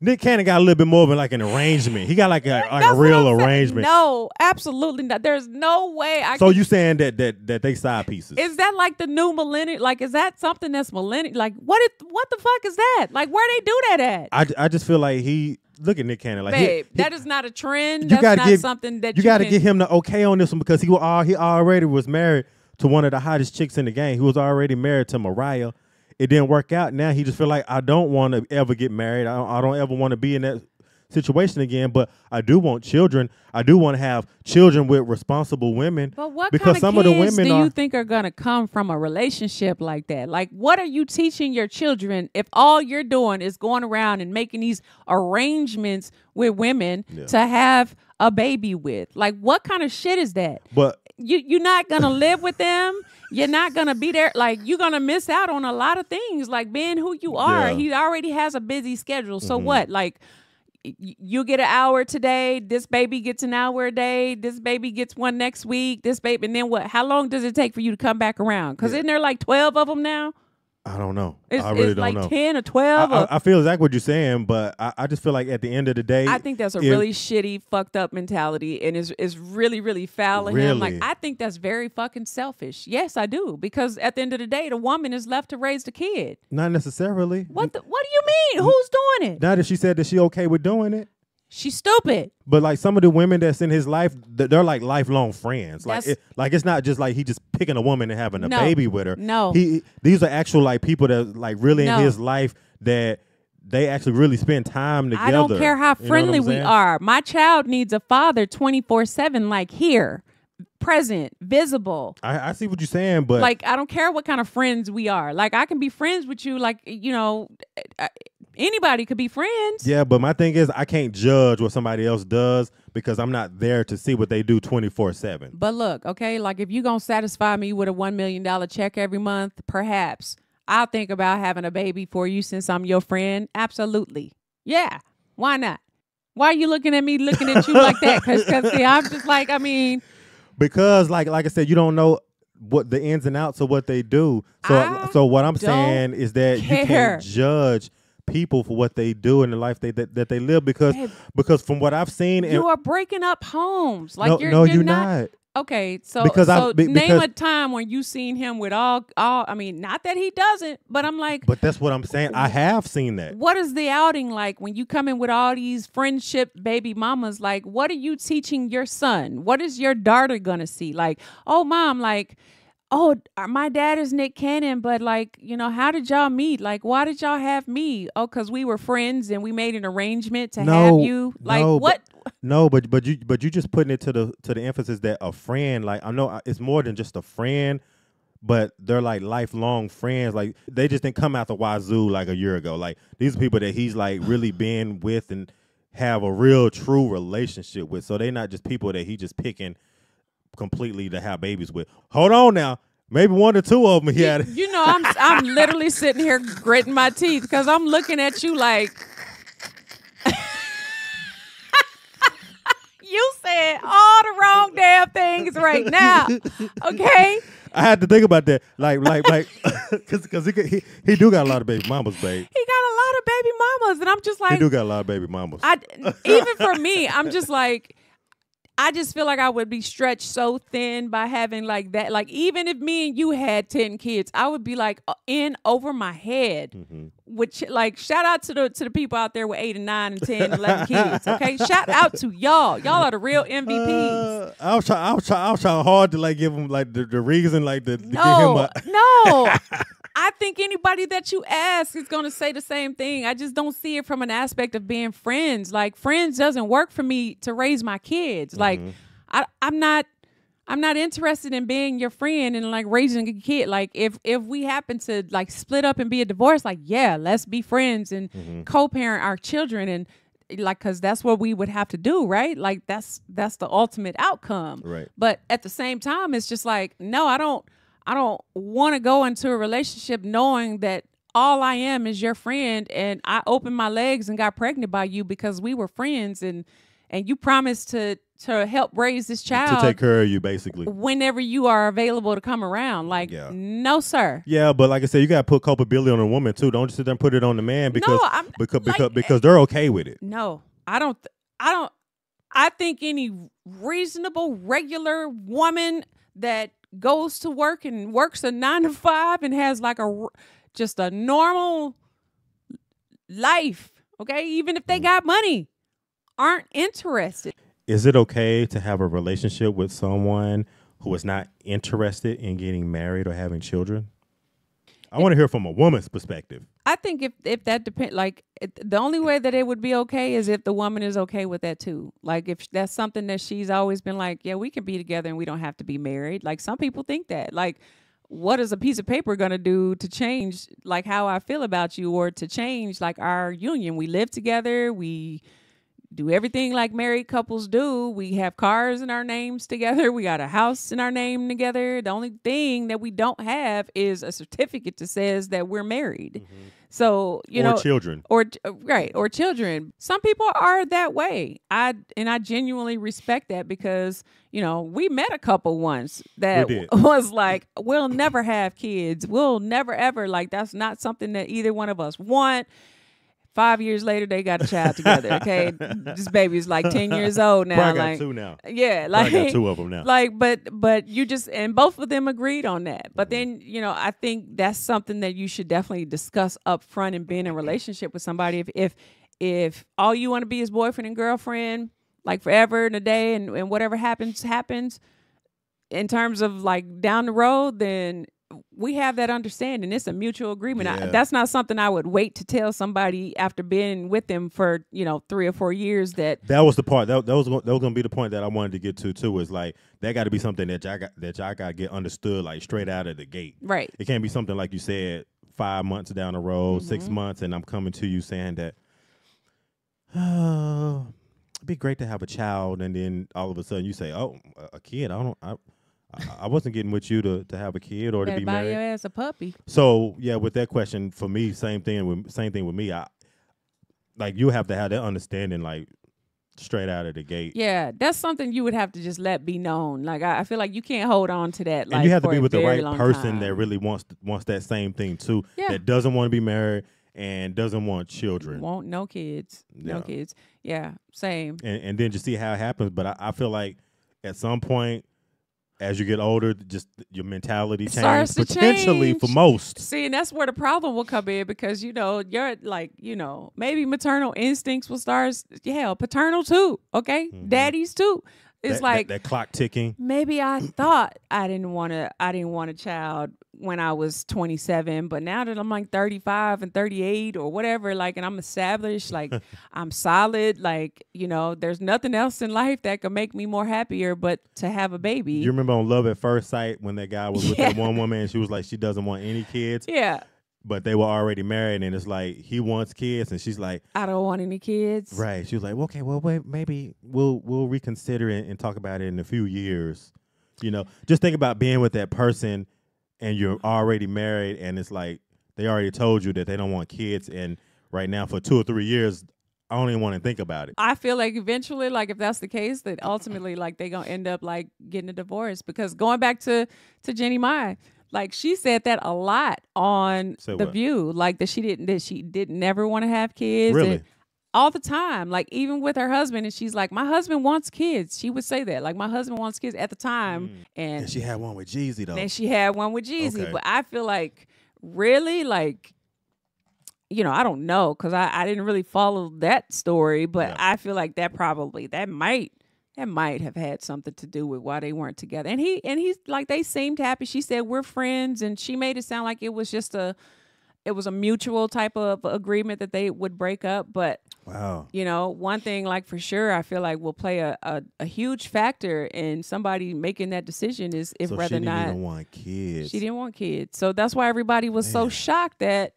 Nick Cannon got a little bit more of like an arrangement. He got like a like a real arrangement. No, absolutely not. There's no way I. So can, you saying that that that they side pieces? is that like the new millennial? Like, is that something that's millennial? Like, what? It, what the fuck is that? Like, where they do that at? I, I just feel like he look at Nick Cannon like Babe, he- that is not a trend. you That's gotta not give something that you, you, got to can- get him the okay on this one because he was all he already was married to one of the hottest chicks in the game. He was already married to Mariah. It didn't work out. Now he just feel like I don't want to ever get married. I don't, I don't ever want to be in that situation again. But I do want children. I do want to have children with responsible women. But what because kind of some kids of the women do are you think are gonna come from a relationship like that? Like, what are you teaching your children if all you're doing is going around and making these arrangements with women Yeah. to have a baby with? Like, what kind of shit is that? but You you're not gonna live with them. You're not gonna be there. Like, you're gonna miss out on a lot of things. Like being who you are. Yeah. He already has a busy schedule. So Mhm. what? Like y- you get an hour today this baby gets an hour a day this baby gets one next week this baby and then what how long does it take for you to come back around because Yeah. isn't there like 12 of them now I don't know. it's, I really it's don't like know. 10 or 12 I, or, I feel exactly what you're saying, but I, I just feel like at the end of the day, I think that's a if- really shitty, fucked up mentality, and is is really, really foul of him. Like I think that's very fucking selfish. Yes, I do, because at the end of the day, the woman is left to raise the kid. not necessarily. What the, What do you mean? Who's doing it? Now that she said that she okay with doing it, She's stupid. But like some of the women that's in his life, they're like lifelong friends. Like, it, like it's not just like he just picking a woman and having a No. baby with her. No. he these are actual like people that like really No. in his life that they actually really spend time together. I don't care how You know friendly we are. My child needs a father 24 7, like here, present, visible. I, I see what you're saying, but like I don't care what kind of friends we are. Like I can be friends with you. Like you know, anybody could be friends. yeah, but my thing is I can't judge what somebody else does because I'm not there to see what they do 24 seven. But look, okay, like if you gonna satisfy me with a one million dollar check every month, perhaps I'll think about having a baby for you since I'm your friend. Absolutely, yeah. Why not? Why are you looking at me looking at you like that? Because see, I'm just like, I mean, because like like I said, you don't know what the ins and outs of what they do. So I so what I'm saying is that you can't judge people for what they do in the life they that, that they live because Babe. because from what I've seen and you are breaking up homes. Like no, you're, no, you're you're not. not. Okay, so Because I- so be- name because- a time when you seen him with all all. I mean, not that he doesn't, but I'm like, But that's what I'm saying. I have seen that. what is the outing like when you come in with all these friendship baby mamas? Like, what are you teaching your son? What is your daughter gonna see? Like, oh, mom, like, oh, uh, my dad is Nick Cannon, but like, you know, how did y'all meet? Like, why did y'all have me? Oh, because we were friends and we made an arrangement to have No, you. Like, no, what? No, but but you but you just putting it to the to the emphasis that a friend like I know uh, it's more than just a friend, but they're like lifelong friends. Like they just didn't come out the wazoo like a year ago. Like these are people that he's like really been with and have a real true relationship with. So they're not just people that he just picking completely to have babies with. Hold on now. Maybe one or two of them he had. You know, I'm I'm literally sitting here gritting my teeth because I'm looking at you like you said all the wrong damn things right now. Okay, I had to think about that. Like like like because because he, he he do got a lot of baby mamas, babe. he got a lot of baby mamas, and I'm just like, He do got a lot of baby mamas. I even for me, I'm just like. I just feel like I would be stretched so thin by having like that. Like even if me and you had ten kids, I would be like uh, in over my head. Mm-hmm. Which like shout out to the to the people out there with eight and nine and 10, 11 kids. Okay, shout out to y'all. Y'all are the real MVPs. Uh, I was trying. I was trying. I was trying hard to like give him like the, the reason, like to, to no, get him. A, no. I think anybody that you ask is going to say the same thing. I just don't see it from an aspect of being friends. Like friends doesn't work for me to raise my kids. Like mm-hmm. I I'm not I'm not interested in being your friend and like raising a kid. Like if if we happen to like split up and be a divorce, like yeah, let's be friends and mm-hmm. co-parent our children and like cuz that's what we would have to do, right? Like that's that's the ultimate outcome. Right. But at the same time it's just like no, I don't I don't want to go into a relationship knowing that all I am is your friend and I opened my legs and got pregnant by you because we were friends and and you promised to to help raise this child to take care of you, basically. whenever you are available to come around. Like, Yeah. no, sir. Yeah, but like I said, you got to put culpability on the woman too. Don't just sit there and put it on the man because I'm- because like- because eh, because they're okay with it. No, I don't. Th- I don't. I think any reasonable, regular woman that goes to work and works a nine to five and has like a just a normal life, okay, even if they mm-hmm. got money, aren't interested. Is it okay to have a relationship with someone who is not interested in getting married or having children? I want to hear from a woman's perspective. I think if if that depend like the only way that it would be okay is if the woman is okay with that too. Like if that's something that she's always been like, yeah, we can be together and we don't have to be married. Like some people think that. Like what is a piece of paper going to do to change like how I feel about you or to change like our union? We live together, we do everything like married couples do. We have cars in our names together. We got a house in our name together. The only thing that we don't have is a certificate that says that we're married. Mm-hmm. So, you or know, children. or uh, right, or children. Some people are that way. I and I genuinely respect that because, you know, we met a couple once that was like, we'll never have kids. We'll never ever like that's not something that either one of us want. Five years later, they got a child together. Okay, this baby's like ten years old now. Probably got like, two now. yeah, Probably like got two of them now. like but but you just and both of them agreed on that Mm-hmm. but then you know i think that's something that you should definitely discuss up front and being in a relationship with somebody if if if all you want to be is boyfriend and girlfriend like forever and a day and, and whatever happens happens in terms of like down the road then we have that understanding it's a mutual agreement I, that's not something i would wait to tell somebody after being with them for you know three or four years that That was the part. That, that was that was gonna be the point that I wanted to get to too. Is like that got to be something that y'all got that y'all got to get understood like straight out of the gate. right It can't be something like you said five months down the road, Mm-hmm. six months, and I'm coming to you saying that, oh, it'd be great to have a child, and then all of a sudden you say, oh, a- a kid. I don't. I, I- I wasn't getting with you to, to have a kid or to better be buy married. your ass a puppy So yeah, with that question for me, same thing with same thing with me. I like you have to have that understanding like straight out of the gate. Yeah, that's something you would have to just let be known. Like I, I feel like you can't hold on to that. Like, and you have to be with the right person that really wants wants that same thing too. Yeah. That doesn't want to be married and doesn't want children. won't no kids, no Yeah. kids. Yeah, same. and, and then just see how it happens. But I, I feel like at some point, as you get older, just your mentality It changes potentially for most. See, and that's where the problem will come in because you know you're like you know maybe maternal instincts will start. Yeah, paternal too. Okay, mm-hmm. daddies too. It's. That- that- like that, clock ticking. maybe I thought I didn't want to I didn't want a child when I was 27, but now that I'm like 35 and 38 or whatever, like, and I'm established, like, I'm solid, like, you know, there's nothing else in life that could make me more happier but to have a baby. You remember on Love at First Sight when that guy was with Yeah. that one woman and she was like she doesn't want any kids, yeah, but they were already married and it's like he wants kids and she's like I don't want any kids. right. She was like, well, okay, well, wait, maybe we'll we'll reconsider it and talk about it in a few years. You know, just think about being with that person and you're already married and it's like they already told you that they don't want kids and right now for two or three years, I don't even want to think about it. I feel like eventually, like if that's the case, that ultimately, like they're gonna end up like getting a divorce. Because going back to to Jeannie Mai, like she said that a lot on Said the what? View, like that she didn't that she didn't never want to have kids. and Really? all the time, like even with her husband, and she's like, my husband wants kids. She would say that, like my husband wants kids at the time, mm. and And she had one with Jeezy though. And she had one with Jeezy. Okay. But I feel like really like you know, I don't know because I, I didn't really follow that story, but Yeah. I feel like that probably that might that might have had something to do with why they weren't together. And he and he's like they seemed happy. She said we're friends, and she made it sound like it was just a it was a mutual type of agreement that they would break up. But Wow. you know, one thing like for sure, I feel like will play a, a, a huge factor in somebody making that decision is if so whether she or didn't not want kids. she didn't want kids. So that's why everybody was so shocked that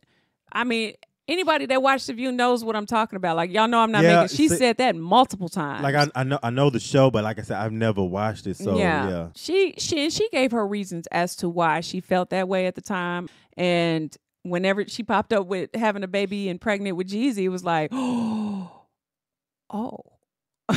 I mean, anybody that watched the view knows what I'm talking about. Like y'all know I'm not Yeah, making she see- said that multiple times. Like I, I know I know the show, but like I said, I've never watched it. So yeah. She she and she gave her reasons as to why she felt that way at the time. And whenever she popped up with having a baby and pregnant with Jeezy, it was like, oh. Oh,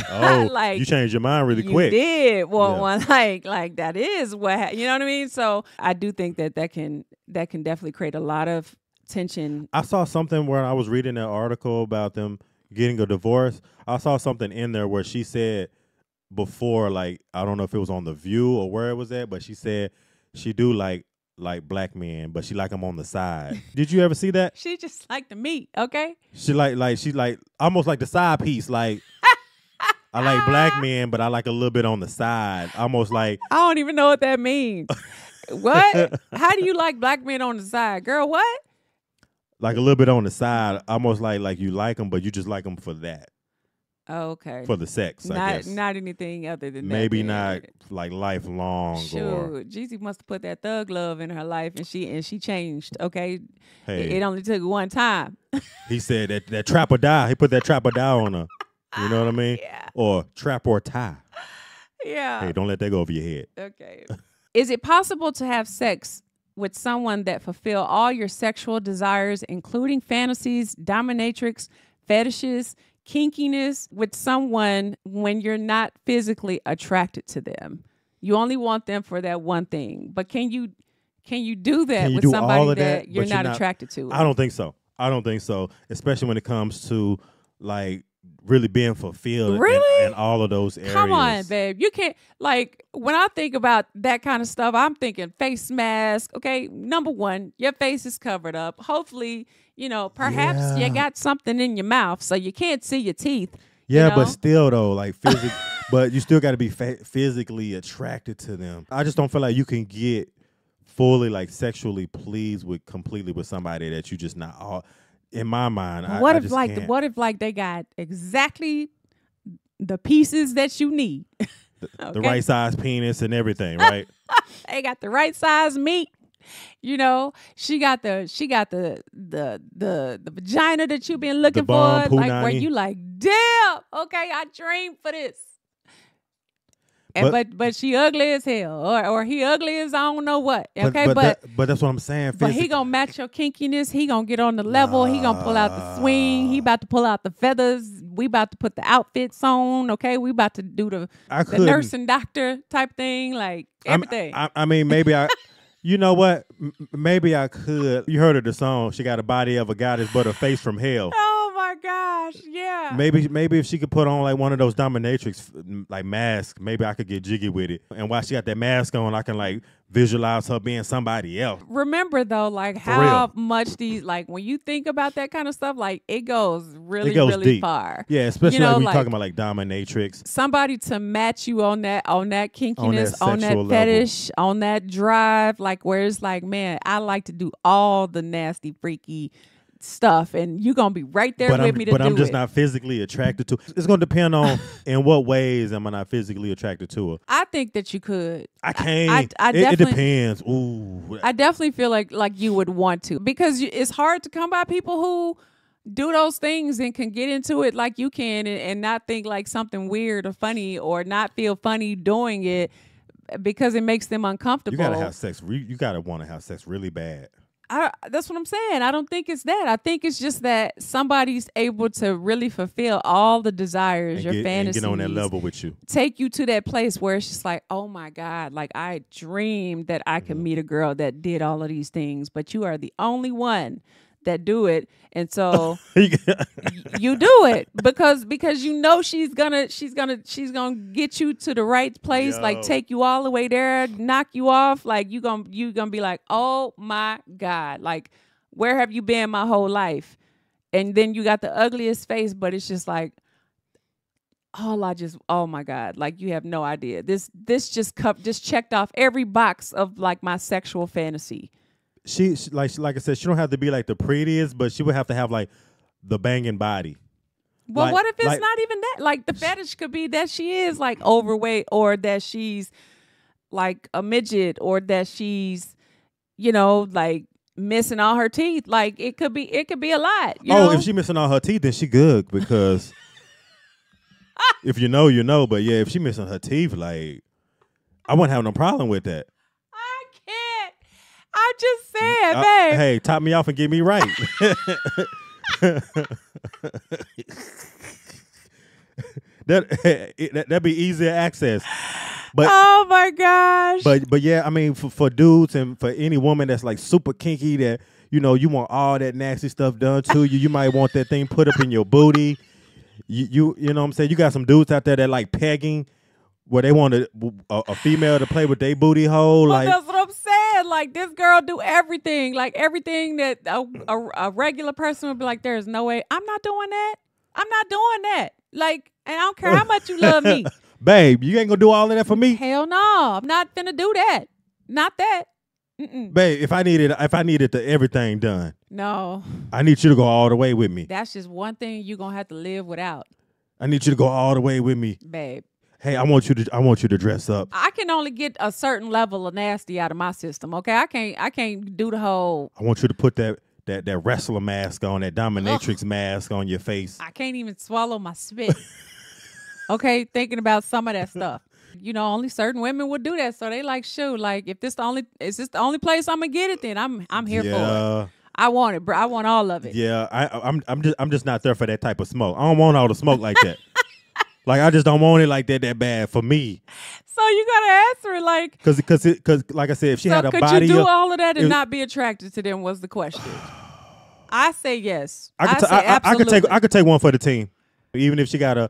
Oh, like you changed your mind really you quick. did well Yeah. one like like that is what ha- you know what I mean. So I do think that that can that can definitely create a lot of tension. I saw something where I was reading an article about them getting a divorce. I saw something in there where she said before, like I don't know if it was on the View or where it was at, but she said she do like like black men, but she like them on the side. Did you ever see that? She just like the meat, okay? She like like she like almost like the side piece. Like I like black men, but I like a little bit on the side, almost like I don't even know what that means. what? How do you like black men on the side, girl? What? Like a little bit on the side, almost like like you like them, but you just like them for that, Oh, okay. for the sex. I not guess not anything other than that. maybe then. not like lifelong or Shoot, Jeezy must have put that thug love in her life, and she and she changed. Okay, It- it only took one time. he said that that trap or die. He put that trap or die on her. You know what I mean? Yeah, Or trap or tie. yeah. Hey, don't let that go over your head. Okay. Is it possible to have sex with someone that fulfill all your sexual desires, including fantasies, dominatrix, fetishes, kinkiness, with someone when you're not physically attracted to them? You only want them for that one thing. But can you can you do that you with do somebody that, that, you're but you're not, not- attracted to? I don't think so. I don't think so. Especially when it comes to like really being fulfilled Really? in, all of those areas. Come on, babe. You can't like when I think about that kind of stuff, I'm thinking face mask. Okay, number one, your face is covered up. Hopefully, you know, perhaps Yeah. you got something in your mouth so you can't see your teeth. you Yeah, know? but still though, like physic, but you still got to be fa- physically attracted to them. I just don't feel like you can get fully like sexually pleased with completely with somebody that you just not all. In my mind, I, what I if like can't. what if like they got exactly the pieces that you need? the okay? right size penis and everything, right? they got the right size meat. You know, she got the she got the the the the vagina that you've been looking bomb for, like where you like, damn, okay, I dreamed for this. And But- but but, she ugly as hell, or or he ugly as I don't know what. Okay, but but that- but that's what I'm saying. but he gonna match your kinkiness. He gonna get on the level. He gonna pull out the swing. He about to pull out the feathers. We about to put the outfits on. Okay, we about to do the the nurse and doctor type thing, like everything. I, I mean, maybe I. You know what? M- maybe I could. You heard of the song? She got a body of a goddess, but a face from hell. gosh, yeah. Maybe, maybe if she could put on like one of those dominatrix like masks, maybe I could get jiggy with it. And while she got that mask on, I can like visualize her being somebody else. Remember though, like how much these like when you think about that kind of stuff, like it goes really, goes really deep. far. Yeah, especially know, like we like- talking about like dominatrix. Somebody to match you on that on that kinkiness, on that, sexual level. fetish, on that drive, like where it's like, man, I like to do all the nasty, freaky stuff, and you're gonna be right there But with I'm, me to but do I'm just it. not physically attracted to. It's going to depend on in what ways am I not physically attracted to her. I think that you could. I can't. I, I it, it definitely, depends. Ooh, I definitely feel like like you would want to because you, it's hard to come by people who do those things and can get into it like you can and, and not think like something weird or funny or not feel funny doing it because it makes them uncomfortable. you gotta have sex. Re- you gotta want to have sex really bad. I, that's what I'm saying. I don't think it's that. I think it's just that somebody's able to really fulfill all the desires, And your get, and fantasies, get on that level with you. take you to that place where it's just like, oh my God, like I dreamed that I Mm-hmm. could meet a girl that did all of these things, but you are the only one that do it. And so you do it because because you know she's gonna she's gonna she's gonna get you to the right place, like take you all the way there, knock you off. Like you gonna you gonna be like, oh my God, like where have you been my whole life? And then you got the ugliest face, but it's just like all I just oh my god, like you have no idea. This this just cup just checked off every box of like my sexual fantasy. She, she like like I said, she don't have to be like the prettiest, but she would have to have like the banging body. Well, Like- what if it's like- not even that? Like the fetish could be that she is like overweight or that she's like a midget or that she's you know like missing all her teeth. Like it could be it could be a lot. You oh, know? if she missing all her teeth, then she good because if you know, you know. But yeah, if she missing her teeth, like I wouldn't have no problem with that. I can't. I just said, Uh, babe. hey, top me off and get me right. that, it, that that'd be easier access. But oh my gosh. but but yeah, I mean for, for dudes and for any woman that's like super kinky that you know you want all that nasty stuff done to you, you might want that thing put up in your booty. You you you know what I'm saying? You got some dudes out there that like pegging where they want a, a, a female to play with their booty hole Well, like that's what I'm saying. Like this girl do everything, like everything that a, a, a regular person would be like. There's no way I'm not doing that. I'm not doing that. Like, and I don't care how much you love me. babe, you ain't gonna do all of that for me. Hell no, I'm not gonna do that. Not that. Mm-mm. Babe, if I needed if I needed the everything done, No, I need you to go all the way with me. that's just one thing you're gonna have to live without, I need you to go all the way with me. babe. Hey, I want you to I want you to dress up. I can only get a certain level of nasty out of my system. Okay, I can't. I can't do the whole. I want you to put that that that wrestler mask on, that dominatrix mask on your face. I can't even swallow my spit. okay, thinking about some of that stuff. You know, only certain women would do that. So they like, shoot, like if this the only is this the only place I'm gonna get it, then I'm I'm here for it. I want it, bro. I want all of it. yeah. I I'm I'm just I'm just not there for that type of smoke. I don't want all the smoke like that. like I just don't want it like that that bad for me. So you gotta answer it like Cause cause cause like I said, if she so had a could body, you do of- all of that and not be attracted to them was the question. I say yes. I could, I, I, I could take. I could take one for the team, even if she got a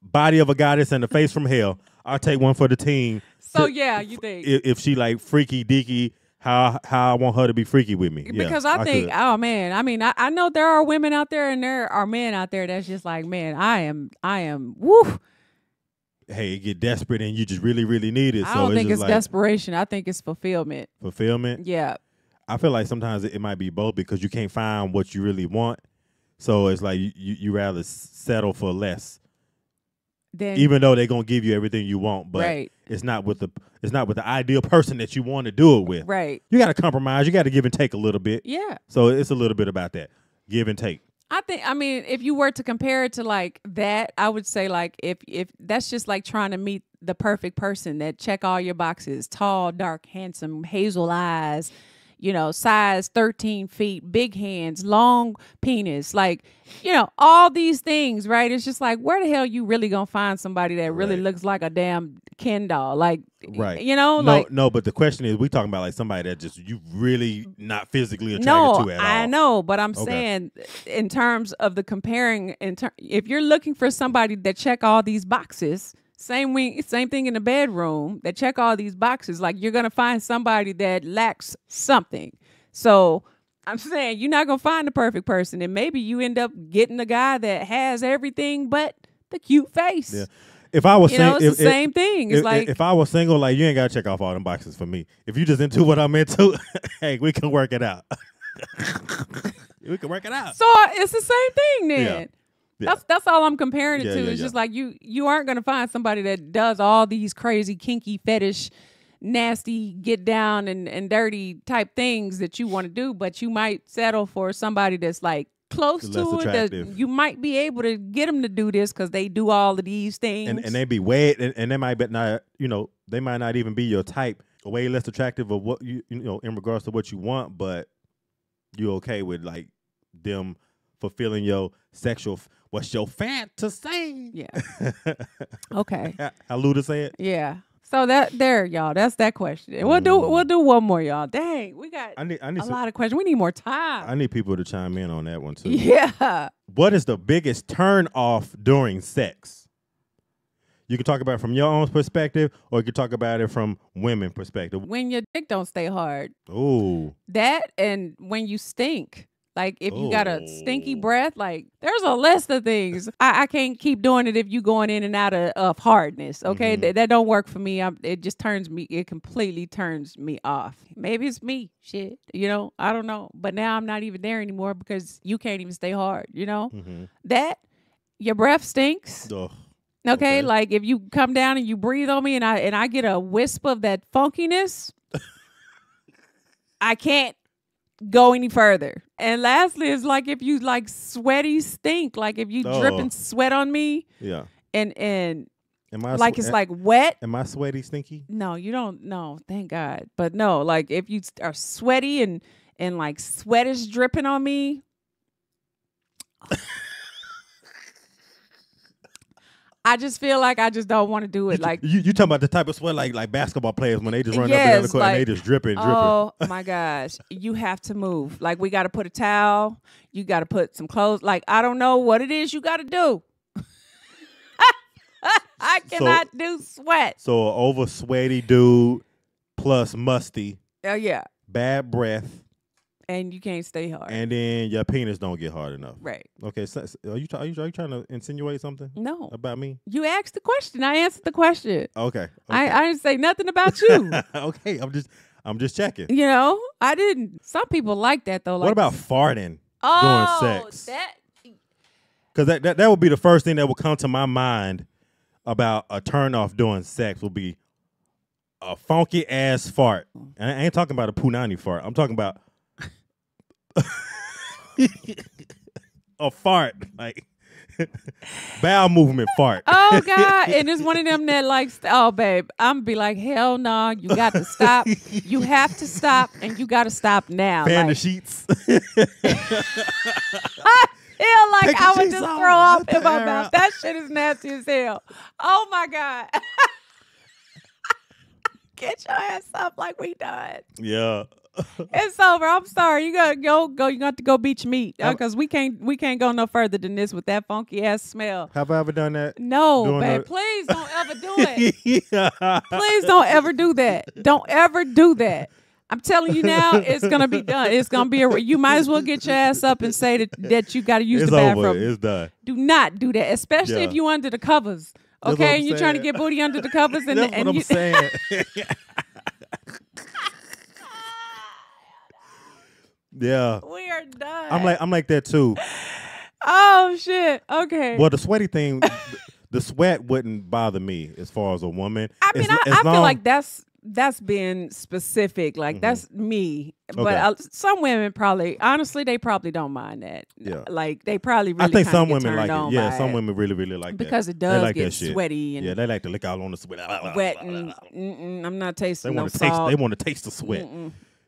body of a goddess and a face from hell. I'll take one for the team. So to- yeah, you think if, if she like freaky deaky, how how I want her to be freaky with me. Yeah, because I, think, could. oh man, I mean, I, I know there are women out there and there are men out there that's just like, man, I am, I am, woo. hey, get desperate and you just really really need it. I so don't it's think it's like desperation. I think it's fulfillment. fulfillment. Yeah. I feel like sometimes it, it might be both because you can't find what you really want. So it's like you, you, you rather settle for less, Then even though they're gonna give you everything you want, but right, it's not with the it's not with the ideal person that you want to do it with. right, You got to compromise. You got to give and take a little bit. yeah. So it's a little bit about that give and take. I think I mean if you were to compare it to like that, I would say like if if that's just like trying to meet the perfect person that check all your boxes, tall, dark, handsome, hazel eyes, you know, size 13 feet, big hands, long penis, like, you know, all these things, right? It's just like where the hell you really going to find somebody that really Right. looks like a damn Ken doll? Like Right. you know, no, like no, but the question is, we talking about like somebody that just you really not physically attracted no, to at all. I know, but I'm Okay. saying in terms of the comparing, in ter- if you're looking for somebody that check all these boxes, same way, same thing in the bedroom that check all these boxes, like you're gonna find somebody that lacks something. So I'm saying you're not gonna find the perfect person, and maybe you end up getting a guy that has everything but the cute face. Yeah. If I was You know, it's if, the if- same thing. It's if, like if I was single, like you ain't gotta check off all them boxes for me. If you just into what I'm into, hey, we can work it out. we can work it out. So it's the same thing then. Yeah. Yeah. That's that's all I'm comparing it Yeah, to. yeah, it's just like you you aren't gonna find somebody that does all these crazy kinky fetish nasty get down and, and dirty type things that you want to do, but you might settle for somebody that's like close Less to it that you might be able to get them to do this because they do all of these things. and and they be way and, and they might not you know they might not even be your type way less attractive of what you you know in regards to what you want but you okay with like them fulfilling your sexual what's your fantasy yeah. Okay. how Luda say it Yeah. So that there, y'all. That's that question. We'll do we'll do one more, y'all. Dang, we got I need I need a some, lot of questions. We need more time. I need people to chime in on that one too yeah. what is the biggest turn off during sex you can talk about it from your own perspective or you can talk about it from women perspective When your dick don't stay hard. Ooh. That and when you stink. Like if you got a stinky Oh. breath, like there's a list of things. I, I can't keep doing it if you going in and out of, of hardness. Okay, Mhm. Th- that don't work for me. I'm, it just turns me. It completely turns me off. Maybe it's me. Shit, you know. I don't know. But now I'm not even there anymore because you can't even stay hard. You know Mhm. that your breath stinks. Ugh. Okay? Okay. like if you come down and you breathe on me, and I and I get a wisp of that funkiness, I can't go any further. And lastly, it's like if you like sweaty stink, like if you Oh. dripping sweat on me, Yeah. and and Am I like it's like wet. Am I sweaty, stinky? No, you don't. No, thank God. But no, like if you are sweaty and and like sweat is dripping on me. I just feel like I just don't want to do it. Like, you, you talking about the type of sweat like like basketball players when they just run up and the Yes, court and they just dripping, dripping. oh my gosh, you have to move. Like, we got to put a towel. You got to put some clothes. Like, I don't know what it is you got to do. I cannot do sweat. So over sweaty dude plus musty, Oh yeah, bad breath, and you can't stay hard. and then your penis don't get hard enough. right? Okay, so, are you are you, are you trying to insinuate something No, about me? you asked the question. I answered the question. Okay. I, okay. I didn't say nothing about you. okay, I'm just I'm just checking. you know, I didn't. Some people like that though. Like, what about farting? oh, sex? That Because that, that that would be the first thing that would come to my mind about a turn off during sex would be a funky ass fart. And I ain't talking about a punani fart. I'm talking about a fart like bowel movement fart. Oh God! And it's one of them that likes. Oh, babe, I'm be like, hell no! You got to stop. you have to stop, and you got to stop now. Fan the Like, sheets. feel like Take I would just off. throw the in my mouth. out. That shit is nasty as hell. Oh my God! Get your ass up like we done. yeah. It's over. I'm sorry. You gotta go. Go. You got to go beach meat uh, because we can't. We can't go no further than this with that funky ass smell. Have I ever done that? No, babe. Please don't ever do it. yeah. Please don't ever do that. Don't ever do that. I'm telling you now, it's gonna be done. It's gonna be a. You might as well get your ass up and say that that you got to use It's the over. bathroom. It's done. do not do that, especially if Yeah. you under the covers. Okay, and you're trying to get booty under the covers, and That's and what I'm you, saying. yeah. we are done. I'm like I'm like that too. oh shit. Okay. Well, the sweaty thing, the sweat wouldn't bother me as far as a woman. I mean, As- I, as I feel like that's that's being specific. Like that's me. But Okay. uh, some women probably, honestly, they probably don't mind that. Yeah. Like they probably really. I think some women like it. Yeah, some it. women really really like because that. it They does like get that sweaty and Yeah, they like to lick out on the sweat. wet and I'm not They tasting no want to taste. They want to taste the sweat.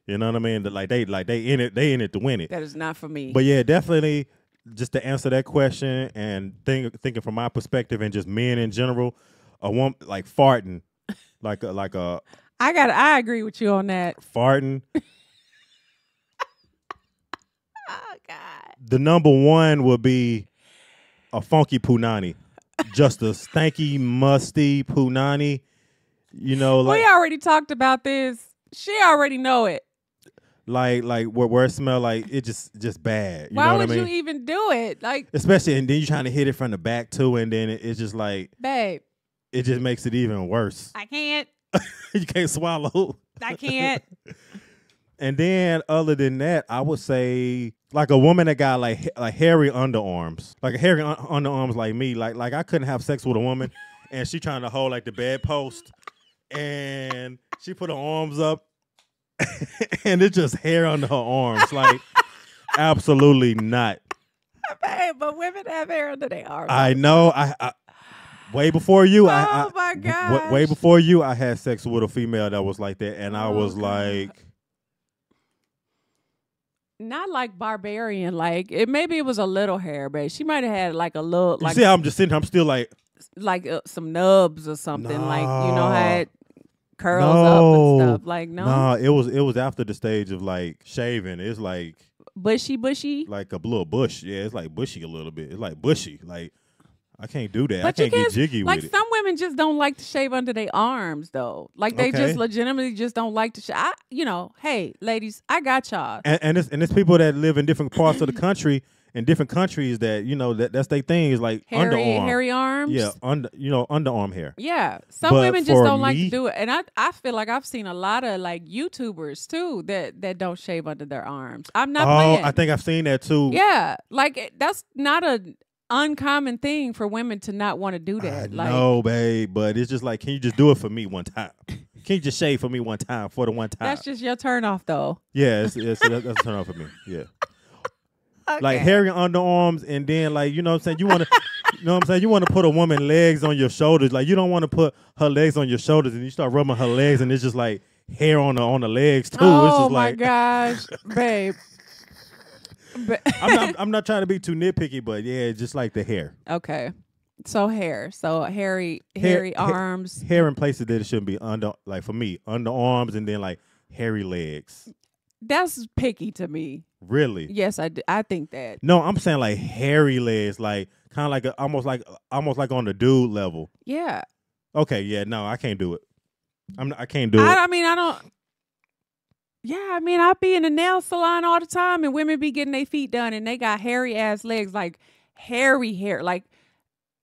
You know what I mean? Like they like they in it. They in it to win it. That is not for me. But yeah, definitely. Just to answer that question and think, thinking from my perspective and just men in general, a woman like farting, like a, like a I got. I agree with you on that. farting. Oh God. the number one would be a funky punani, just a stanky, musty punani. You know, like we already talked about this. She already know it. Like like where, where it smell like it just just bad. You Why know would what I mean? you even do it? Like, Especially and then you're trying to hit it from the back too, and then it, it's just like babe, it just makes it even worse. I can't. you can't swallow. I can't. And then other than that, I would say like a woman that got like like hairy underarms, like a hairy un- underarms like me. Like like I couldn't have sex with a woman, and she trying to hold like the bedpost, and she put her arms up, and it's just hair under her arms. Like absolutely not. babe, but women have hair under their arms. I know. I, I way before you. I, I Oh, my w- way before you, I had sex with a female that was like that, and I Oh, was God. like. Not like barbarian. Like it. Maybe it was a little hair, but she might have had like a little, You see how I'm just sitting here? I'm still like, like uh, some nubs or something. Like you know how No. up and stuff. Like no, Nah, it was it was after the stage of like shaving. It's like bushy, bushy. like a little bush. Yeah, it's like bushy a little bit. It's like bushy. Like I can't do that. But I you can't get jiggy like with it. some women just don't like to shave under their arms though. Like they Okay. just legitimately just don't like to shave. I, you know, hey ladies, I got y'all. and and it's and it's people that live in different parts of the country in different countries that you know that that's their thing is like Hairy, underarm. hairy arms. Yeah, under you know underarm hair. Yeah, some But women just don't like to do it, and I I feel like I've seen a lot of like YouTubers too that that don't shave under their arms. I'm not oh, playing. I think I've seen that too. yeah, like that's not a uncommon thing for women to not want to do I that. like know, babe, but it's just like, can you just do it for me one time? Can you just shave for me one time for the one time? that's just your turn off though. yeah, it's, it's, that's, that's a turn off for me. Yeah, like Okay. hairy underarms, and then like you know what I'm saying. You want to, you know what I'm saying. You want to put a woman legs on your shoulders. Like you don't want to put her legs on your shoulders, and you start rubbing her legs, and it's just like hair on the on the legs too. it's Oh just my like gosh, babe. Ba- I'm not I'm not trying to be too nitpicky, but yeah, just like the hair, okay, so hair, so hairy, hairy hair- arms. hair in places that it shouldn't be under. Like for me, underarms, and then like hairy legs. That's picky to me. Really? Yes, I I think that. No, I'm saying like hairy legs, like kind of like a, almost like almost like on the dude level. Yeah, Okay, yeah, no, I can't do it. I'm not, I can't do it. I, I mean, I don't. Yeah, I mean, I be in the nail salon all the time, and women be getting their feet done, and they got hairy ass legs, like hairy hair, like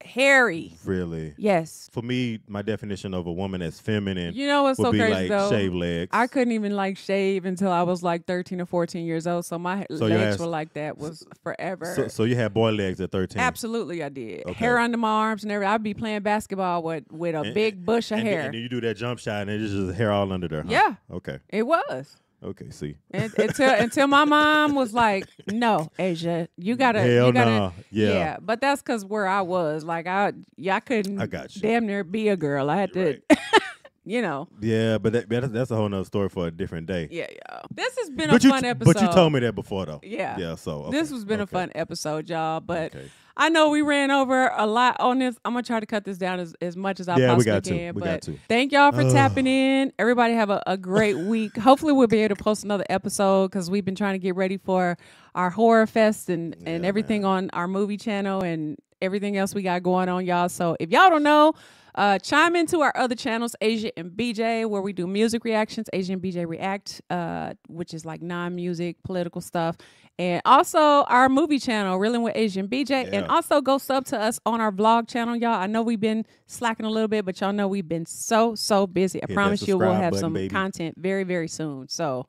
hairy. Really, Yes. for me, my definition of a woman that's feminine You know what's would so be crazy like though? shaved legs. I couldn't even like shave until I was like 13 or 14 years old, so my So legs ass- were like that was forever. So, so you had boy legs at 13. Absolutely, I did. Okay. Hair under my arms and everything. I'd be playing basketball with with a And- big bush of and then, hair. and then you do that jump shot, and it's just hair all under there. huh? Yeah. Okay. it was. Okay. See. And, until until my mom was like, "No, Asia, you gotta, Hell you gotta, nah. Yeah. But that's because where I was, like, I, yeah, I couldn't, I got you. damn near be a girl. I had to, you know, Yeah, but that, that's, that's a whole nother story for a different day. yeah, yeah. This has been but a you, fun episode. but you told me that before, though. Yeah. Yeah. So This has been a fun episode, y'all. But Okay. I know we ran over a lot on this. I'm gonna try to cut this down as, as much as I Yeah, we possibly got to. can. We but got to. thank y'all for tapping in. Everybody have a, a great week. Hopefully we'll be able to post another episode because we've been trying to get ready for our horror fest and, and Yeah, everything on our movie channel and everything else we got going on, y'all. So if y'all don't know, uh, chime into our other channels, Asia and BJ, where we do music reactions, Asia and BJ React, uh, which is like non-music, political stuff. And also our movie channel, Reeling with Asia and BJ. And also go sub to us on our vlog channel, y'all. I know we've been slacking a little bit, but y'all know we've been so, so busy. I that promise you we'll have button, some baby. content very, very soon. So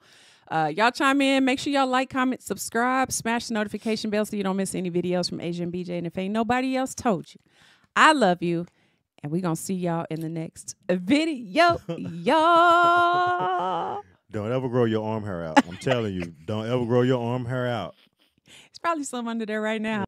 uh, y'all chime in. Make sure y'all like, comment, subscribe, smash the notification bell so you don't miss any videos from Asia and BJ. And if ain't nobody else told you, I love you. And we're going to see y'all in the next video. y'all. Don't ever grow your arm hair out. I'm telling you, don't ever grow your arm hair out. It's probably some under there right now.